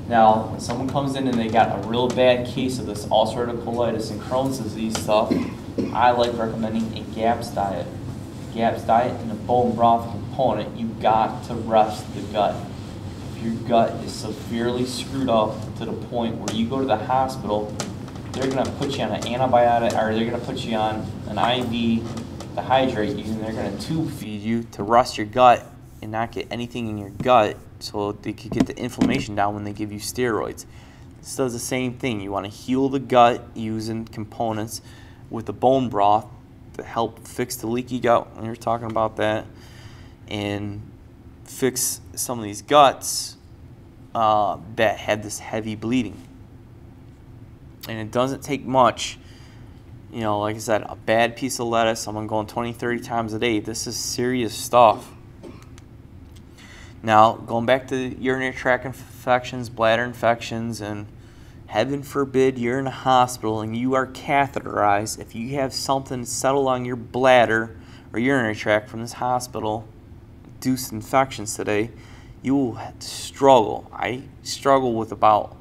Now, when someone comes in and they got a real bad case of this ulcerative colitis and Crohn's disease stuff, I like recommending a GAPS diet. GAPS diet and a bone broth component, you got to rest the gut. If your gut is severely screwed up to the point where you go to the hospital, they're going to put you on an antibiotic or they're going to put you on an IV to hydrate you and they're going to tube feed you to rest your gut and not get anything in your gut so they could get the inflammation down when they give you steroids. This does the same thing. You want to heal the gut using components with the bone broth to help fix the leaky gut when you're talking about that and fix some of these guts uh, that had this heavy bleeding. And it doesn't take much. You know, like I said, a bad piece of lettuce, someone going 20, 30 times a day. This is serious stuff. Now, going back to urinary tract infections, bladder infections, and heaven forbid you're in a hospital and you are catheterized, if you have something settle on your bladder or urinary tract from this hospital, induced infections today, you will struggle. I struggle with about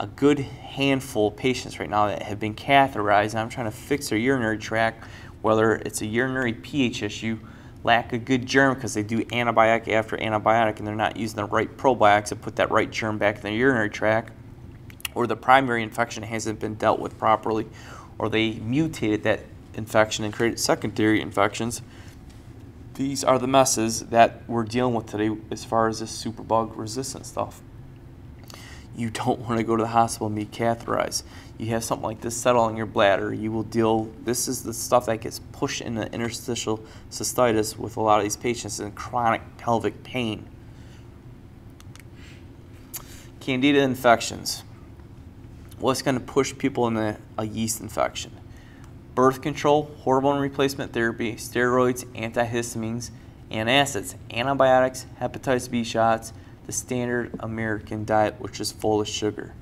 a good handful of patients right now that have been catheterized, and I'm trying to fix their urinary tract, whether it's a urinary pH issue lack a good germ because they do antibiotic after antibiotic and they're not using the right probiotics to put that right germ back in the urinary tract, or the primary infection hasn't been dealt with properly, or they mutated that infection and created secondary infections. These are the messes that we're dealing with today as far as this superbug resistant stuff. You don't want to go to the hospital and be catheterized. You have something like this settle in your bladder, you will deal, this is the stuff that gets pushed into interstitial cystitis with a lot of these patients in chronic pelvic pain. Candida infections. What's going to push people into a yeast infection? Birth control, hormone replacement therapy, steroids, antihistamines, antacids, antibiotics, hepatitis B shots, the standard American diet, which is full of sugar.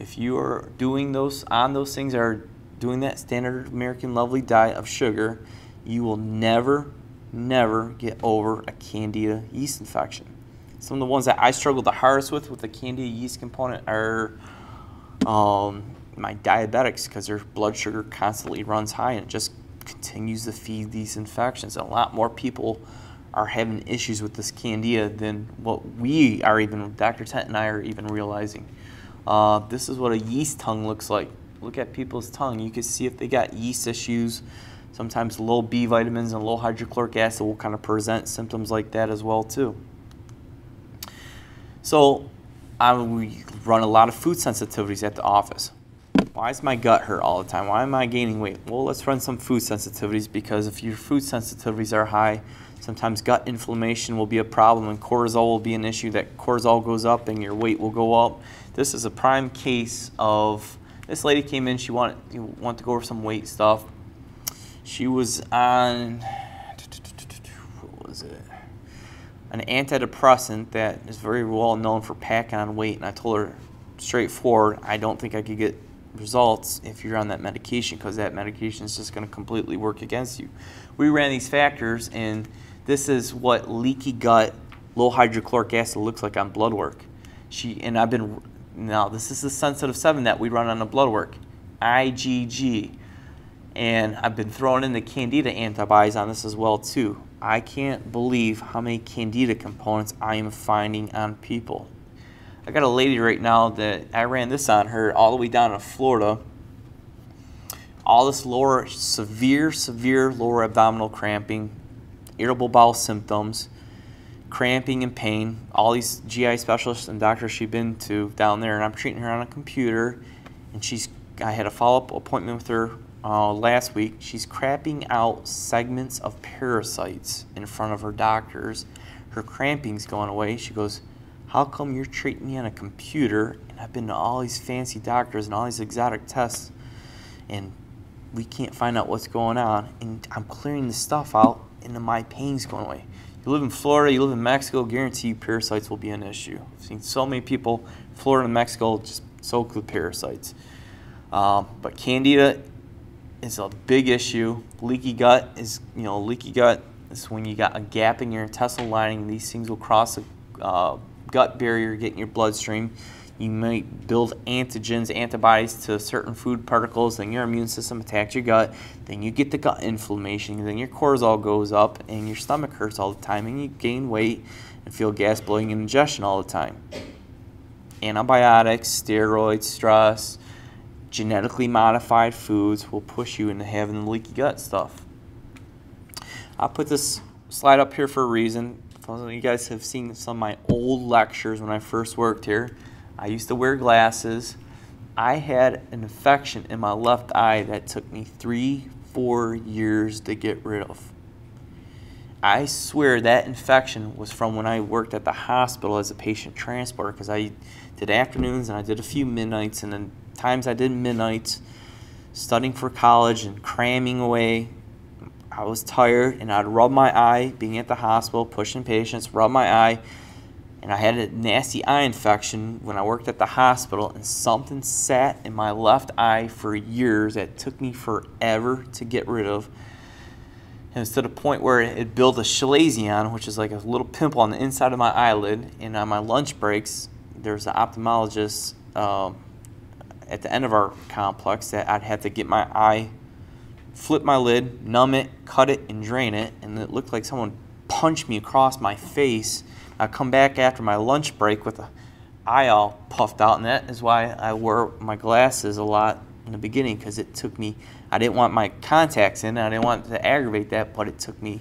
If you are doing those on those things are doing that standard American lovely diet of sugar, you will never, never get over a candida yeast infection. Some of the ones that I struggle the hardest with with the candida yeast component are um, my diabetics because their blood sugar constantly runs high and it just continues to feed these infections. And a lot more people are having issues with this candida than what we are even, Dr. Tent and I are even realizing. Uh, this is what a yeast tongue looks like. Look at people's tongue. You can see if they got yeast issues. Sometimes low B vitamins and low hydrochloric acid will kind of present symptoms like that as well too. So I, we run a lot of food sensitivities at the office. Why is my gut hurt all the time? Why am I gaining weight? Well, let's run some food sensitivities because if your food sensitivities are high, Sometimes gut inflammation will be a problem and cortisol will be an issue that cortisol goes up and your weight will go up. This is a prime case of this lady came in, she wanted, wanted to go over some weight stuff. She was on, what was it? An antidepressant that is very well known for packing on weight. And I told her straightforward, I don't think I could get results if you're on that medication because that medication is just going to completely work against you. We ran these factors and this is what leaky gut, low hydrochloric acid looks like on blood work. She and I've been now this is the sensitive seven that we run on the blood work, IgG, and I've been throwing in the Candida antibodies on this as well too. I can't believe how many Candida components I am finding on people. I got a lady right now that I ran this on her all the way down to Florida. All this lower, severe, severe lower abdominal cramping, irritable bowel symptoms, cramping and pain. All these GI specialists and doctors she's been to down there, and I'm treating her on a computer. And she's, I had a follow-up appointment with her uh, last week. She's crapping out segments of parasites in front of her doctors. Her cramping's going away. She goes, "How come you're treating me on a computer?" And I've been to all these fancy doctors and all these exotic tests, and we can't find out what's going on. And I'm clearing the stuff out and my pain's going away. You live in Florida, you live in Mexico, guarantee you parasites will be an issue. I've seen so many people, Florida and Mexico, just soaked with parasites. Um, but candida is a big issue. Leaky gut is, you know, leaky gut is when you got a gap in your intestinal lining. These things will cross the uh, gut barrier, get in your bloodstream. You might build antigens, antibodies to certain food particles, then your immune system attacks your gut, then you get the gut inflammation, then your cortisol goes up, and your stomach hurts all the time, and you gain weight and feel gas, bloating, and ingestion all the time. Antibiotics, steroids, stress, genetically modified foods will push you into having the leaky gut stuff. I'll put this slide up here for a reason. You guys have seen some of my old lectures when I first worked here. I used to wear glasses. I had an infection in my left eye that took me three, four years to get rid of. I swear that infection was from when I worked at the hospital as a patient transporter because I did afternoons and I did a few midnights and then times I did midnights studying for college and cramming away. I was tired and I'd rub my eye being at the hospital, pushing patients, rub my eye and I had a nasty eye infection when I worked at the hospital, and something sat in my left eye for years that took me forever to get rid of. And it's to the point where it built a chalazion, which is like a little pimple on the inside of my eyelid. And on my lunch breaks, there's an ophthalmologist um, at the end of our complex that I'd have to get my eye, flip my lid, numb it, cut it, and drain it. And it looked like someone punched me across my face I come back after my lunch break with the eye all puffed out, and that is why I wore my glasses a lot in the beginning because it took me. I didn't want my contacts in. I didn't want to aggravate that, but it took me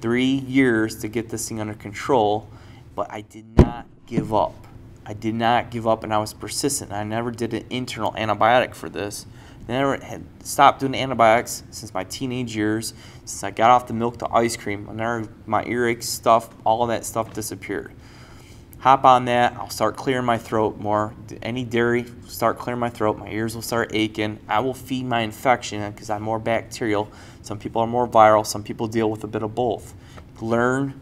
three years to get this thing under control. But I did not give up. I did not give up and I was persistent. I never did an internal antibiotic for this. Never had stopped doing antibiotics since my teenage years. Since I got off the milk to ice cream, and my earache stuff, all that stuff disappeared. Hop on that, I'll start clearing my throat more. Any dairy, start clearing my throat. My ears will start aching. I will feed my infection because I'm more bacterial. Some people are more viral. Some people deal with a bit of both. Learn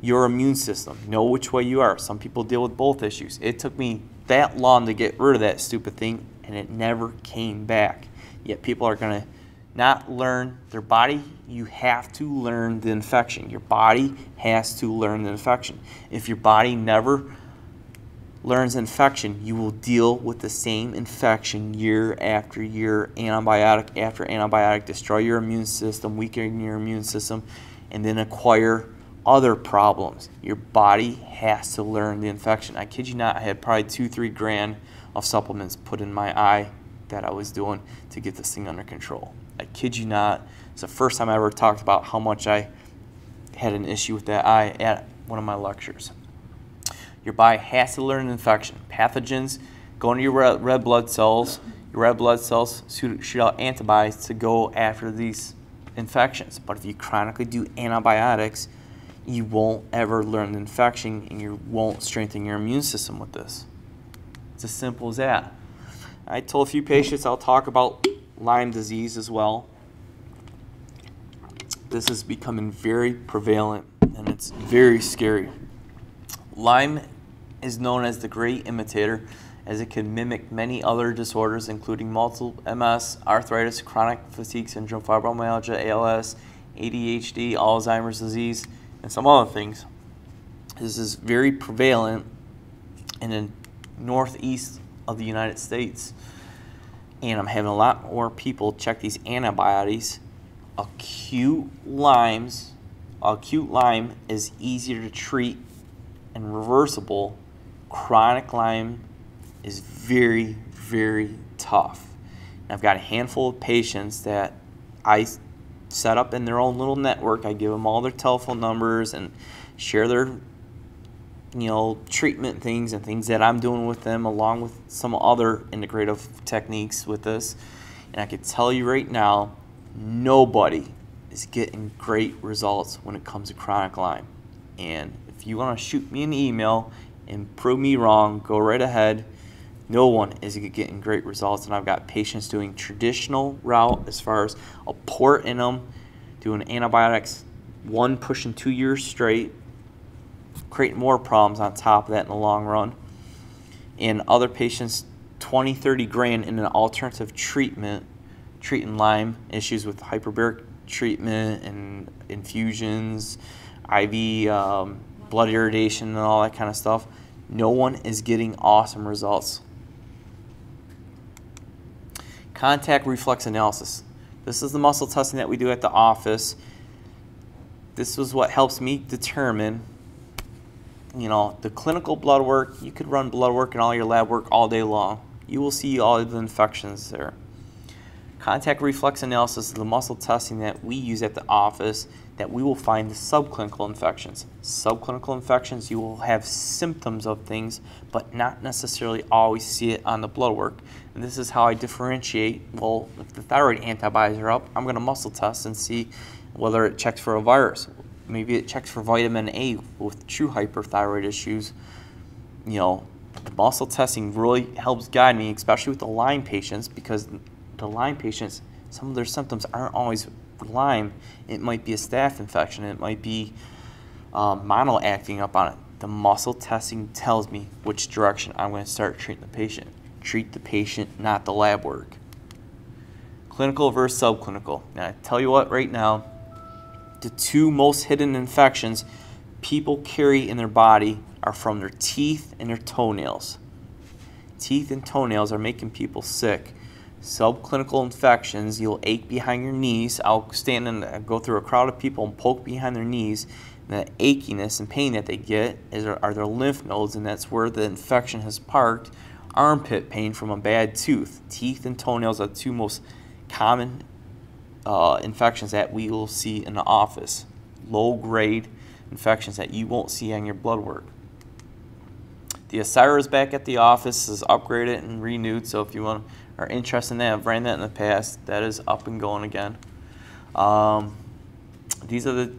your immune system. Know which way you are. Some people deal with both issues. It took me that long to get rid of that stupid thing, and it never came back. Yet people are going to not learn their body. You have to learn the infection. Your body has to learn the infection. If your body never learns infection, you will deal with the same infection year after year, antibiotic after antibiotic, destroy your immune system, weaken your immune system, and then acquire other problems. Your body has to learn the infection. I kid you not, I had probably two, three grand of supplements put in my eye that I was doing to get this thing under control. I kid you not. It's the first time I ever talked about how much I had an issue with that eye at one of my lectures. Your body has to learn an infection. Pathogens go into your red blood cells. Your red blood cells shoot out antibodies to go after these infections. But if you chronically do antibiotics, you won't ever learn the infection and you won't strengthen your immune system with this. As simple as that. I told a few patients I'll talk about Lyme disease as well. This is becoming very prevalent and it's very scary. Lyme is known as the great imitator as it can mimic many other disorders including multiple MS, arthritis, chronic fatigue syndrome, fibromyalgia, ALS, ADHD, Alzheimer's disease, and some other things. This is very prevalent and northeast of the United States. And I'm having a lot more people check these antibodies. Acute Lyme's, acute Lyme is easier to treat and reversible. Chronic Lyme is very, very tough. I've got a handful of patients that I set up in their own little network. I give them all their telephone numbers and share their you know treatment things and things that I'm doing with them along with some other integrative techniques with this. And I can tell you right now, nobody is getting great results when it comes to chronic Lyme. And if you want to shoot me an email and prove me wrong, go right ahead. No one is getting great results, and I've got patients doing traditional route as far as a port in them, doing antibiotics, one pushing two years straight, creating more problems on top of that in the long run. In other patients, 20, 30 grand in an alternative treatment, treating Lyme issues with hyperbaric treatment and infusions, IV um, blood irradiation, and all that kind of stuff. No one is getting awesome results Contact reflex analysis. This is the muscle testing that we do at the office. This is what helps me determine, you know, the clinical blood work. You could run blood work and all your lab work all day long. You will see all the infections there. Contact reflex analysis is the muscle testing that we use at the office that we will find the subclinical infections. Subclinical infections, you will have symptoms of things, but not necessarily always see it on the blood work. And this is how I differentiate, well, if the thyroid antibodies are up, I'm going to muscle test and see whether it checks for a virus. Maybe it checks for vitamin A with true hyperthyroid issues. You know, the muscle testing really helps guide me, especially with the Lyme patients, because the Lyme patients, some of their symptoms aren't always Lyme. It might be a staph infection. It might be um, mono acting up on it. The muscle testing tells me which direction I'm going to start treating the patient. Treat the patient, not the lab work. Clinical versus subclinical. Now, I tell you what, right now, the two most hidden infections people carry in their body are from their teeth and their toenails. Teeth and toenails are making people sick subclinical infections, you'll ache behind your knees. I'll stand and uh, go through a crowd of people and poke behind their knees. And the achiness and pain that they get is, are their lymph nodes, and that's where the infection has parked. Armpit pain from a bad tooth. Teeth and toenails are the two most common uh, infections that we will see in the office. Low grade infections that you won't see on your blood work. The Asyra is back at the office, is upgraded and renewed. So if you want are interested in that, I've ran that in the past. That is up and going again. Um, these are the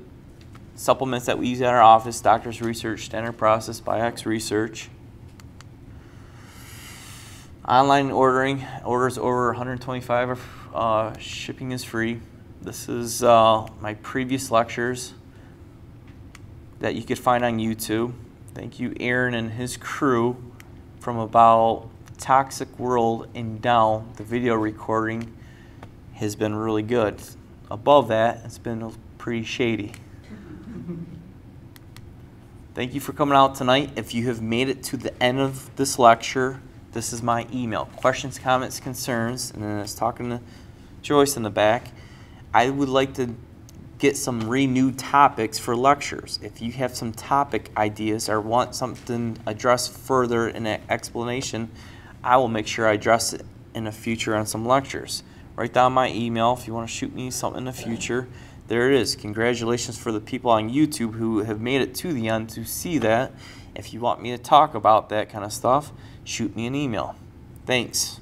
supplements that we use at our office: Doctor's Research, Standard Process, Biotics Research. Online ordering, orders over 125, uh, shipping is free. This is uh, my previous lectures that you could find on YouTube. Thank you, Aaron and his crew from about Toxic World and down. The video recording has been really good. Above that, it's been pretty shady. Thank you for coming out tonight. If you have made it to the end of this lecture, this is my email. Questions, comments, concerns, and then I was talking to Joyce in the back. I would like to get some renewed topics for lectures. If you have some topic ideas or want something addressed further in an explanation, I will make sure I address it in the future on some lectures. Write down my email if you want to shoot me something in the future. There it is. Congratulations for the people on YouTube who have made it to the end to see that. If you want me to talk about that kind of stuff, shoot me an email. Thanks.